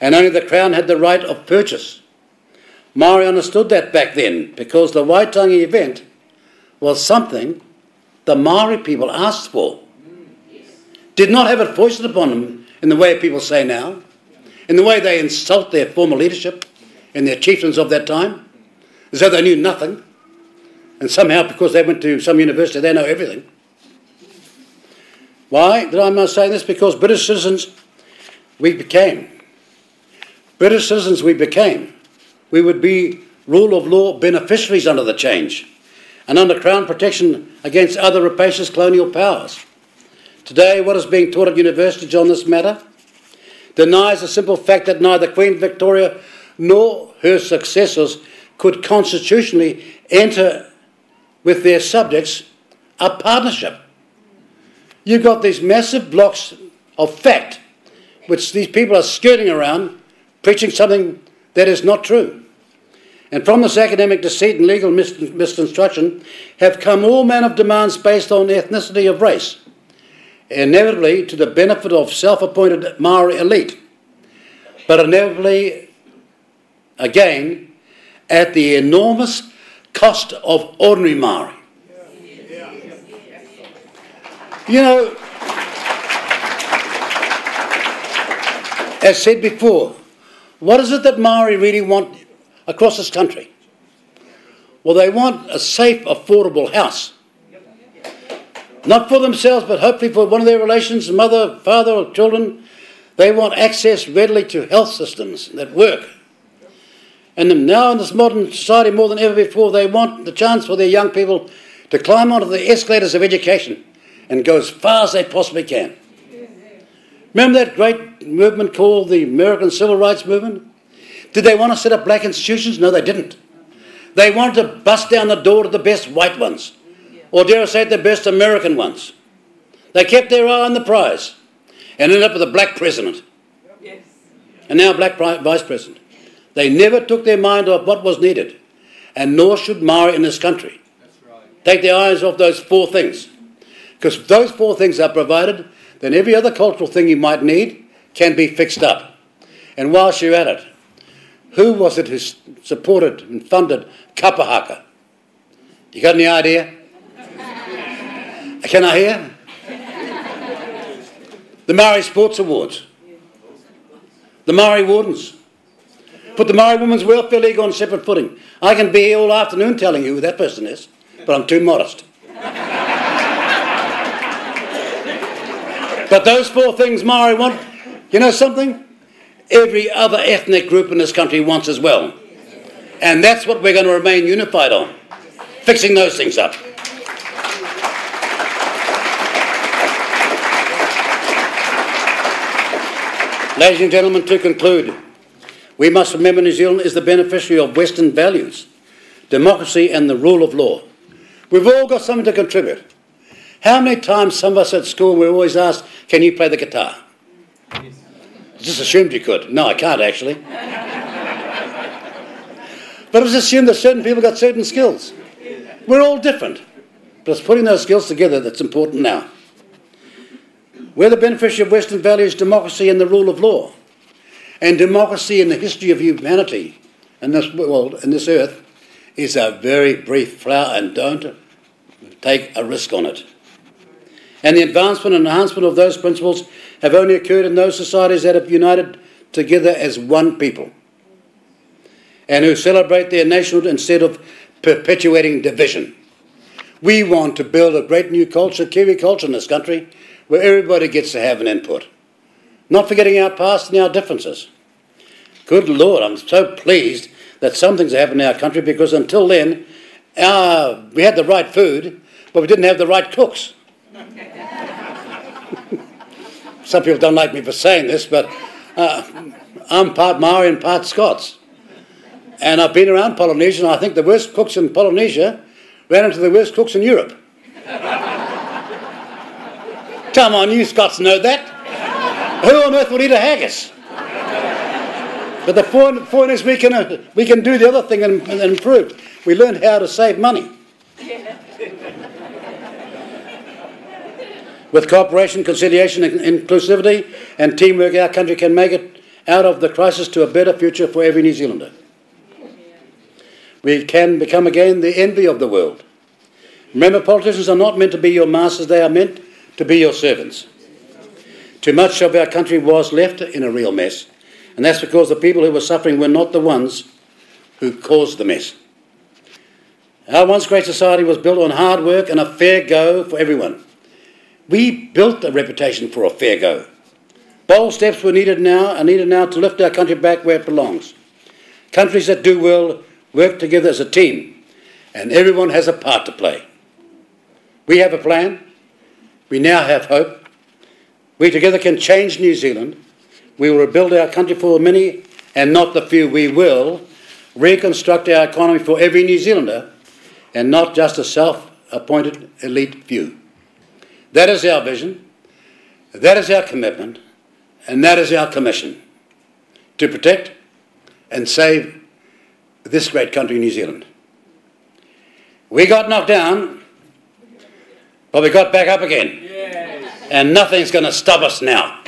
and only the Crown had the right of purchase. Maori understood that back then because the Waitangi event was something the Maori people asked for. Did not have it foisted upon them in the way people say now, in the way they insult their former leadership and their chieftains of that time, as though they knew nothing, and somehow because they went to some university they know everything. Why did I not say this? Because British citizens we became. British citizens we became. We would be rule of law beneficiaries under the change and under Crown protection against other rapacious colonial powers. Today, what is being taught at universities on this matter denies the simple fact that neither Queen Victoria nor her successors could constitutionally enter with their subjects a partnership. You've got these massive blocks of fact which these people are skirting around, preaching something that is not true. And from this academic deceit and legal mis- misconstruction have come all manner of demands based on ethnicity of race, inevitably to the benefit of self appointed Maori elite, but inevitably, again, at the enormous cost of ordinary Maori. You know, as said before, what is it that Maori really want across this country? Well, they want a safe, affordable house. Not for themselves, but hopefully for one of their relations, mother, father, or children. They want access readily to health systems that work. And now in this modern society, more than ever before, they want the chance for their young people to climb onto the escalators of education and go as far as they possibly can. Remember that great movement called the American Civil Rights Movement? Did they want to set up black institutions? No, they didn't. They wanted to bust down the door to the best white ones, or dare I say the best American ones. They kept their eye on the prize and ended up with a black president. Yes. And now a black vice president. They never took their mind off what was needed, and nor should Maori in this country. Right. Take their eyes off those four things. Because if those four things are provided, then every other cultural thing you might need can be fixed up. And whilst you're at it, who was it who supported and funded Kapa You got any idea? Can I hear? The Maori Sports Awards. The Maori Wardens. Put the Maori Women's Welfare League on separate footing. I can be here all afternoon telling you who that person is, but I'm too modest. but those four things Maori want, you know something? Every other ethnic group in this country wants as well. And that's what we're going to remain unified on, fixing those things up. Ladies and gentlemen, to conclude, we must remember New Zealand is the beneficiary of Western values, democracy, and the rule of law. We've all got something to contribute. How many times some of us at school were always asked, Can you play the guitar? Just assumed you could. No, I can't actually. but it was assumed that certain people got certain skills. We're all different. But it's putting those skills together that's important now. We're the beneficiary of Western values, democracy, and the rule of law. And democracy in the history of humanity in this world, in this earth, is a very brief flower, and don't take a risk on it. And the advancement and enhancement of those principles have only occurred in those societies that have united together as one people and who celebrate their nationhood instead of perpetuating division. We want to build a great new culture, Kiwi culture in this country, where everybody gets to have an input, not forgetting our past and our differences. Good Lord, I'm so pleased that some things have happened in our country because until then, we had the right food, but we didn't have the right cooks. (laughs) some people don't like me for saying this, but uh, I'm part Maori and part Scots. And I've been around Polynesia, and I think the worst cooks in Polynesia ran into the worst cooks in Europe. Come on, you Scots know that. Who on earth would eat a haggis? But the is, we can, uh, we can do the other thing and, and improve. We learned how to save money. With cooperation, conciliation, inclusivity, and teamwork, our country can make it out of the crisis to a better future for every New Zealander. We can become again the envy of the world. Remember, politicians are not meant to be your masters, they are meant to be your servants. Too much of our country was left in a real mess, and that's because the people who were suffering were not the ones who caused the mess. Our once great society was built on hard work and a fair go for everyone. We built a reputation for a fair go. Bold steps were needed now are needed now to lift our country back where it belongs. Countries that do well work together as a team, and everyone has a part to play. We have a plan. We now have hope. We together can change New Zealand. We will rebuild our country for the many and not the few. We will reconstruct our economy for every New Zealander and not just a self appointed elite few. That is our vision, that is our commitment, and that is our commission to protect and save this great country, New Zealand. We got knocked down, but we got back up again. Yes. And nothing's going to stop us now.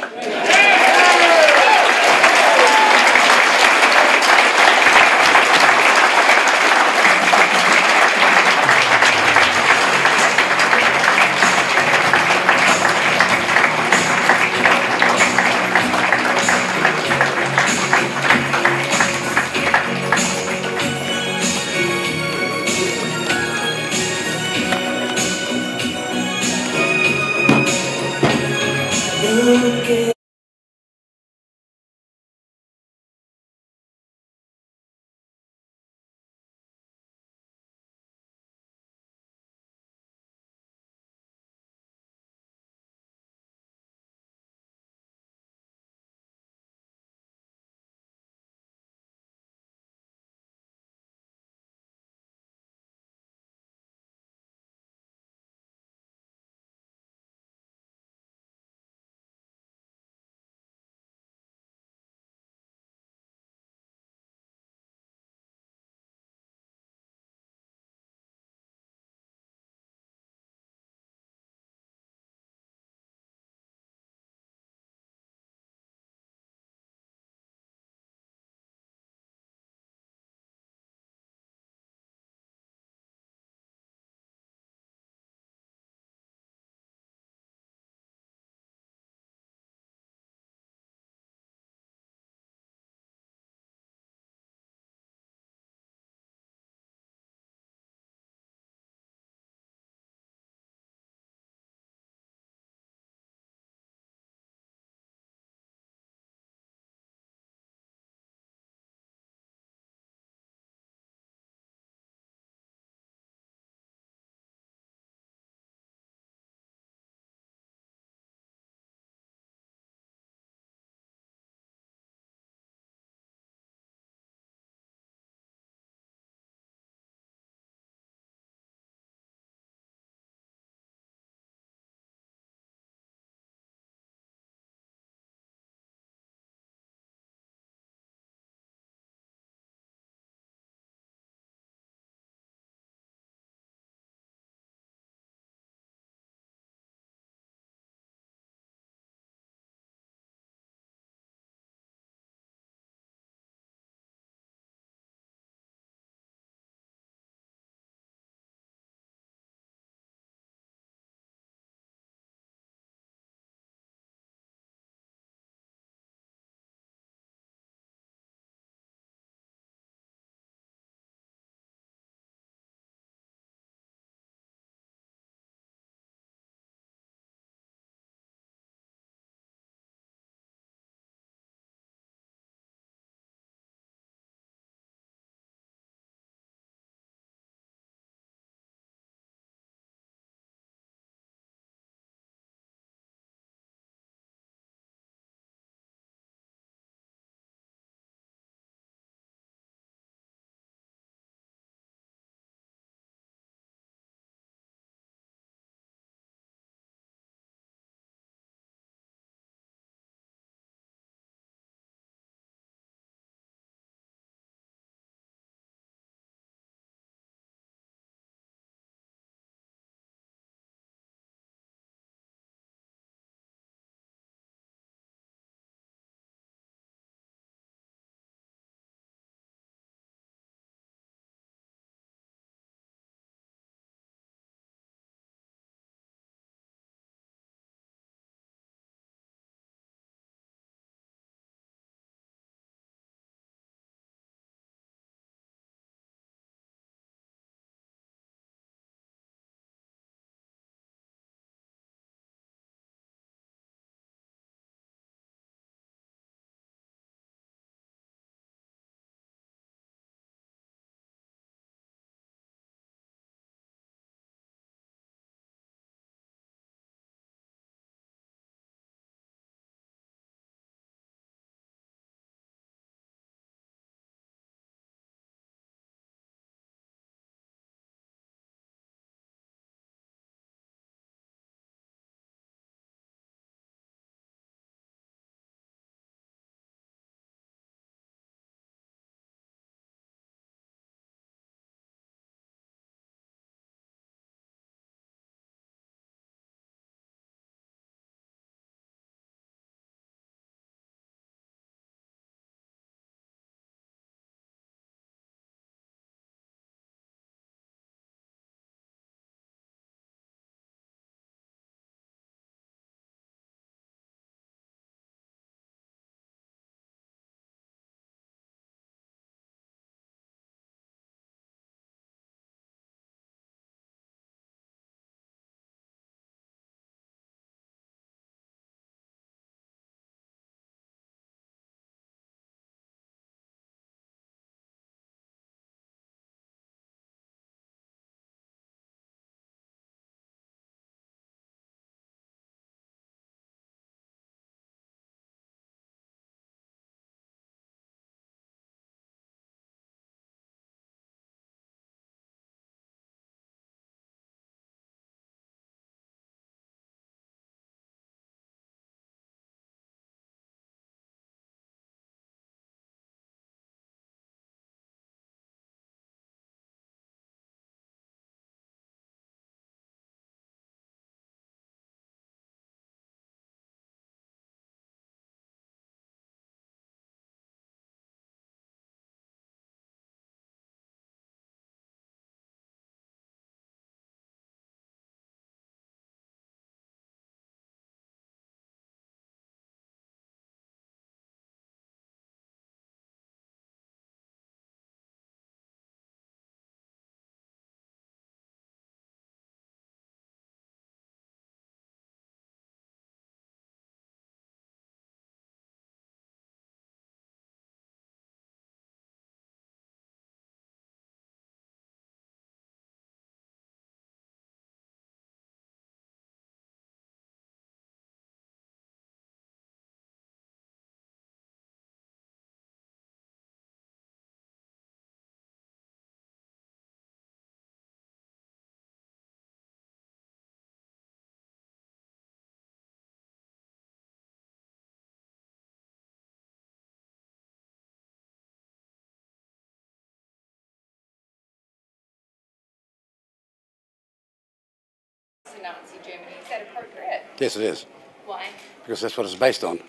Nazi Germany. Is that appropriate? Yes, it is. Why? Because that's what it's based on.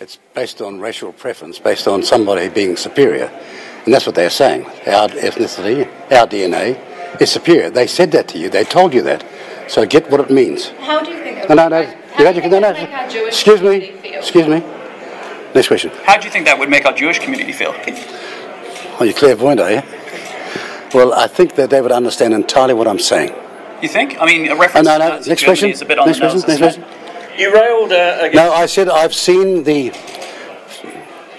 It's based on racial preference, based on somebody being superior. And that's what they're saying. Our ethnicity, our DNA is superior. They said that to you. They told you that. So get what it means. How do you think? No, no, no. You do had- you no, no. would make our Jewish Excuse me. community feel? Excuse me. Next question. How do you think that would make our Jewish community feel? Oh, you're clairvoyant, are you? Well, I think that they would understand entirely what I'm saying. You think? I mean, a Oh, reference no, to no. Nazi Next question. is a bit on Next the nose. question. Next isn't it? question. You railed uh, against No, I said I've seen the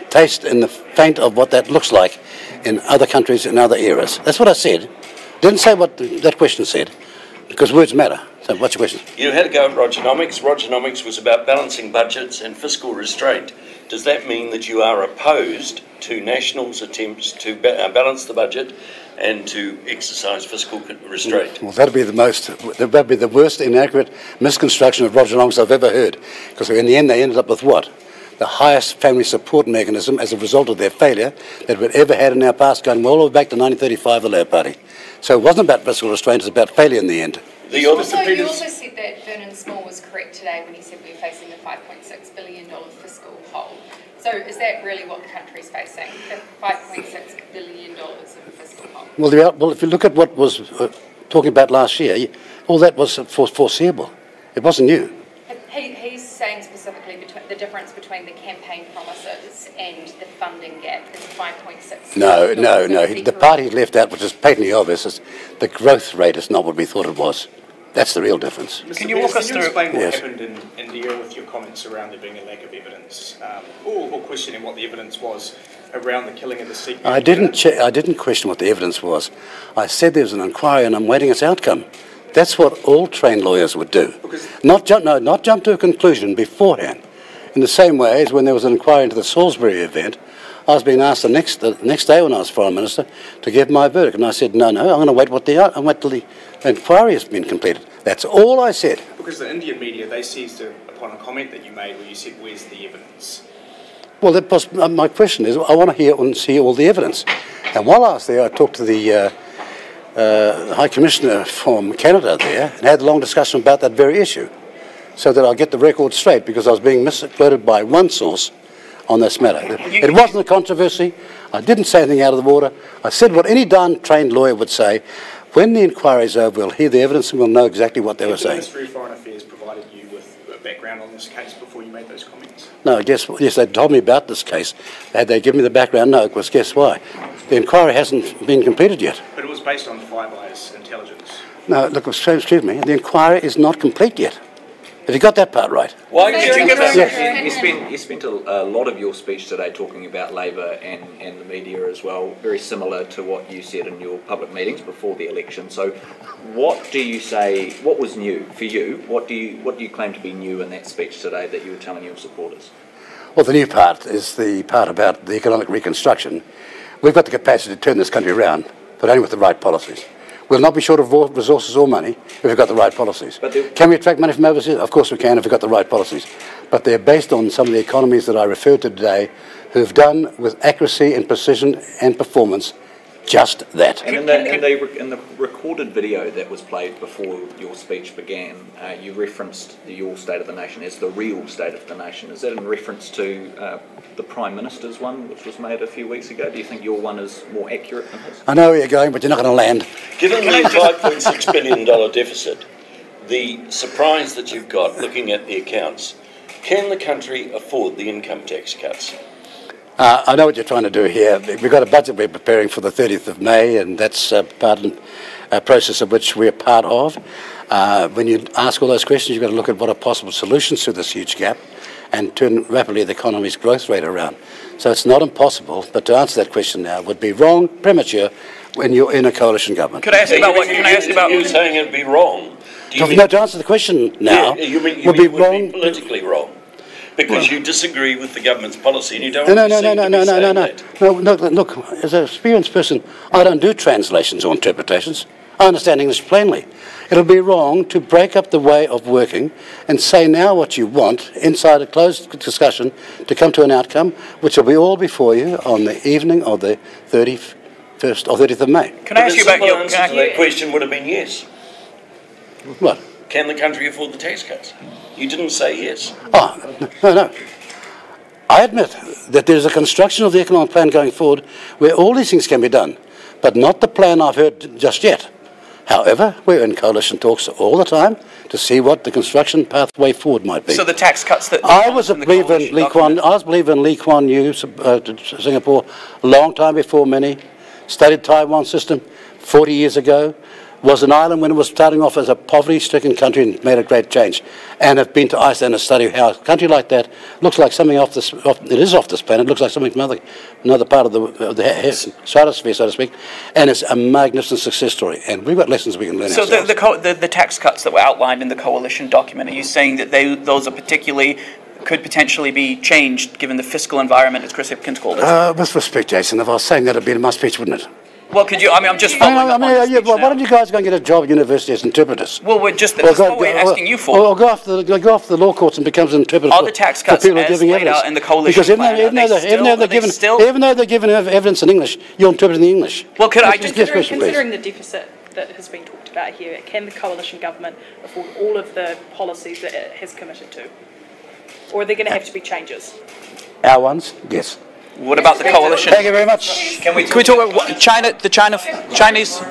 taste and the faint of what that looks like in other countries in other eras. That's what I said. Didn't say what the, that question said, because words matter. So, what's your question? You had a go at Rogernomics. Rogernomics was about balancing budgets and fiscal restraint. Does that mean that you are opposed to National's attempts to ba- uh, balance the budget and to exercise fiscal restraint? Well, that'd be the most, that'd be the worst inaccurate misconstruction of Rogernomics I've ever heard. Because in the end, they ended up with what? The highest family support mechanism as a result of their failure that we'd ever had in our past, going all the way back to 1935, the Labour Party. So it wasn't about fiscal restraint, it was about failure in the end. The You also, you also said that Vernon Small was correct today when he said we're facing a $5.6 billion fiscal hole. So is that really what the country's facing? The $5.6 billion of fiscal hole? Well, the, well, if you look at what was uh, talking about last year, all that was for, foreseeable. It wasn't new. He, he's saying specifically between, the difference between the campaign promises and the funding gap is 5.6. No, no, no. The correct? party left out, which is patently obvious, is the growth rate is not what we thought it was. That's the real difference. Mr. Can you walk Peters, us can you through- explain what Yes. happened in the India with your comments around there being a lack of evidence, um, or, or questioning what the evidence was around the killing of the Sikh? I didn't, che- I didn't question what the evidence was. I said there was an inquiry and I'm waiting its outcome. That's what all trained lawyers would do. Because- Not jump, no, not jump to a conclusion beforehand. In the same way as when there was an inquiry into the Salisbury event, I was being asked the next, the next day when I was Foreign Minister to give my verdict. And I said, no, no, I'm going to wait, what the, out- I'm wait till the inquiry has been completed. That's all I said. Because the Indian media, they seized upon a comment that you made where you said, where's the evidence? Well, that was, uh, my question is, I want to hear and see all the evidence. And while I was there, I talked to the uh, uh, High Commissioner from Canada there and had a long discussion about that very issue, so that I get the record straight, because I was being misquoted by one source on this matter. It, it wasn't a controversy. I didn't say anything out of the water. I said what any darn trained lawyer would say. When the inquiry's over, we'll hear the evidence and we'll know exactly what they were Did the saying. Ministry of Foreign Affairs provided you with a background on this case before you made those comments? No, guess yes, they told me about this case. Had they given me the background? No, because guess why? The inquiry hasn't been completed yet. But it was based on Eyes intelligence. No, look, excuse me, the inquiry is not complete yet. Have you got that part right? Why did you give us... Yes. You spent, you spent a, a lot of your speech today talking about Labor and, and the media as well, very similar to what you said in your public meetings before the election. So, what do you say? What was new for you? What do you what do you claim to be new in that speech today that you were telling your supporters? Well, the new part is the part about the economic reconstruction. We've got the capacity to turn this country around, but only with the right policies. We'll not be short of resources or money if we've got the right policies. But Can we attract money from overseas? Of course we can if we've got the right policies. But they're based on some of the economies that I referred to today who've done with accuracy and precision and performance just that. And in the, in, the, in the recorded video that was played before your speech began, uh, you referenced Your State of the Nation as the real state of the nation. Is that in reference to uh, the Prime Minister's one, which was made a few weeks ago? Do you think your one is more accurate than his? I know where you're going, but you're not going to land. Given the $5.6 billion deficit, the surprise that you've got looking at the accounts, can the country afford the income tax cuts? Uh, I know what you're trying to do here. We've got a budget we're preparing for the 30th of May, and that's uh, part of a process of which we're part of. Uh, when you ask all those questions, you've got to look at what are possible solutions to this huge gap and turn rapidly the economy's growth rate around. So it's not impossible, but to answer that question now would be wrong, premature, when you're in a coalition government. Could I ask you about what? Can I ask you about? You're saying it'd be wrong. Do you To, mean, no, to answer the question now Yeah, you mean, you would mean be would wrong. be politically wrong? Because you disagree with the government's policy and you don't No, no, really no, no, to no, be no, no, saying no, no. No, look, as an experienced person, I don't do translations or interpretations. I understand English plainly. It'll be wrong to break up the way of working and say now what you want inside a closed discussion to come to an outcome, which will be all before you on the evening of the 31st or 30th of May. Can I ask you about your? answer to that question would have been yes. What? Can the country afford the tax cuts? You didn't say yes. Oh, no, no. I admit that there's a construction of the economic plan going forward where all these things can be done, but not the plan I've heard just yet. However, we're in coalition talks all the time to see what the construction pathway forward might be. So the tax cuts that. I was a believer in Lee Kuan. I was a believer in Lee Kuan Yew, uh, Singapore, a long time before many. Studied Taiwan system 40 years ago. Was an island when it was starting off as a poverty-stricken country and made a great change. And have been to Iceland and studied how a country like that looks like something off this. Off, it is off this planet. It looks like something from another, another part of the, of the he- he- stratosphere, so to speak. And it's a magnificent success story. And we've got lessons we can learn. So the, the, co- the, the tax cuts that were outlined in the coalition document, are you saying that they, those are particularly, could potentially be changed given the fiscal environment, as Chris Hipkins called it? uh, with respect, Jason, if I was saying that, it'd be in my speech, wouldn't it? Well, could you, I mean, I'm just I following mean, I mean, on uh, yeah, well, why don't you guys go and get a job at university as interpreters? Well, we're just, Or that's go- what we're go- asking you or- for. Or go off the go off the law courts and becomes an interpreter. Are the tax cuts people who are as giving laid evidence. out in the coalition because even plan, though, even though, they they're, even still- though they're they given still- even though they're given evidence in English, you're interpreting the English. Well, could I Yes, just- yes, Considering, question, please. considering the deficit that has been talked about here, can the coalition government afford all of the policies that it has committed to? Or are there going to have to be changes? Our ones, yes. What about the coalition? Thank you very much. Can we, Can we talk about China, the China, Chinese?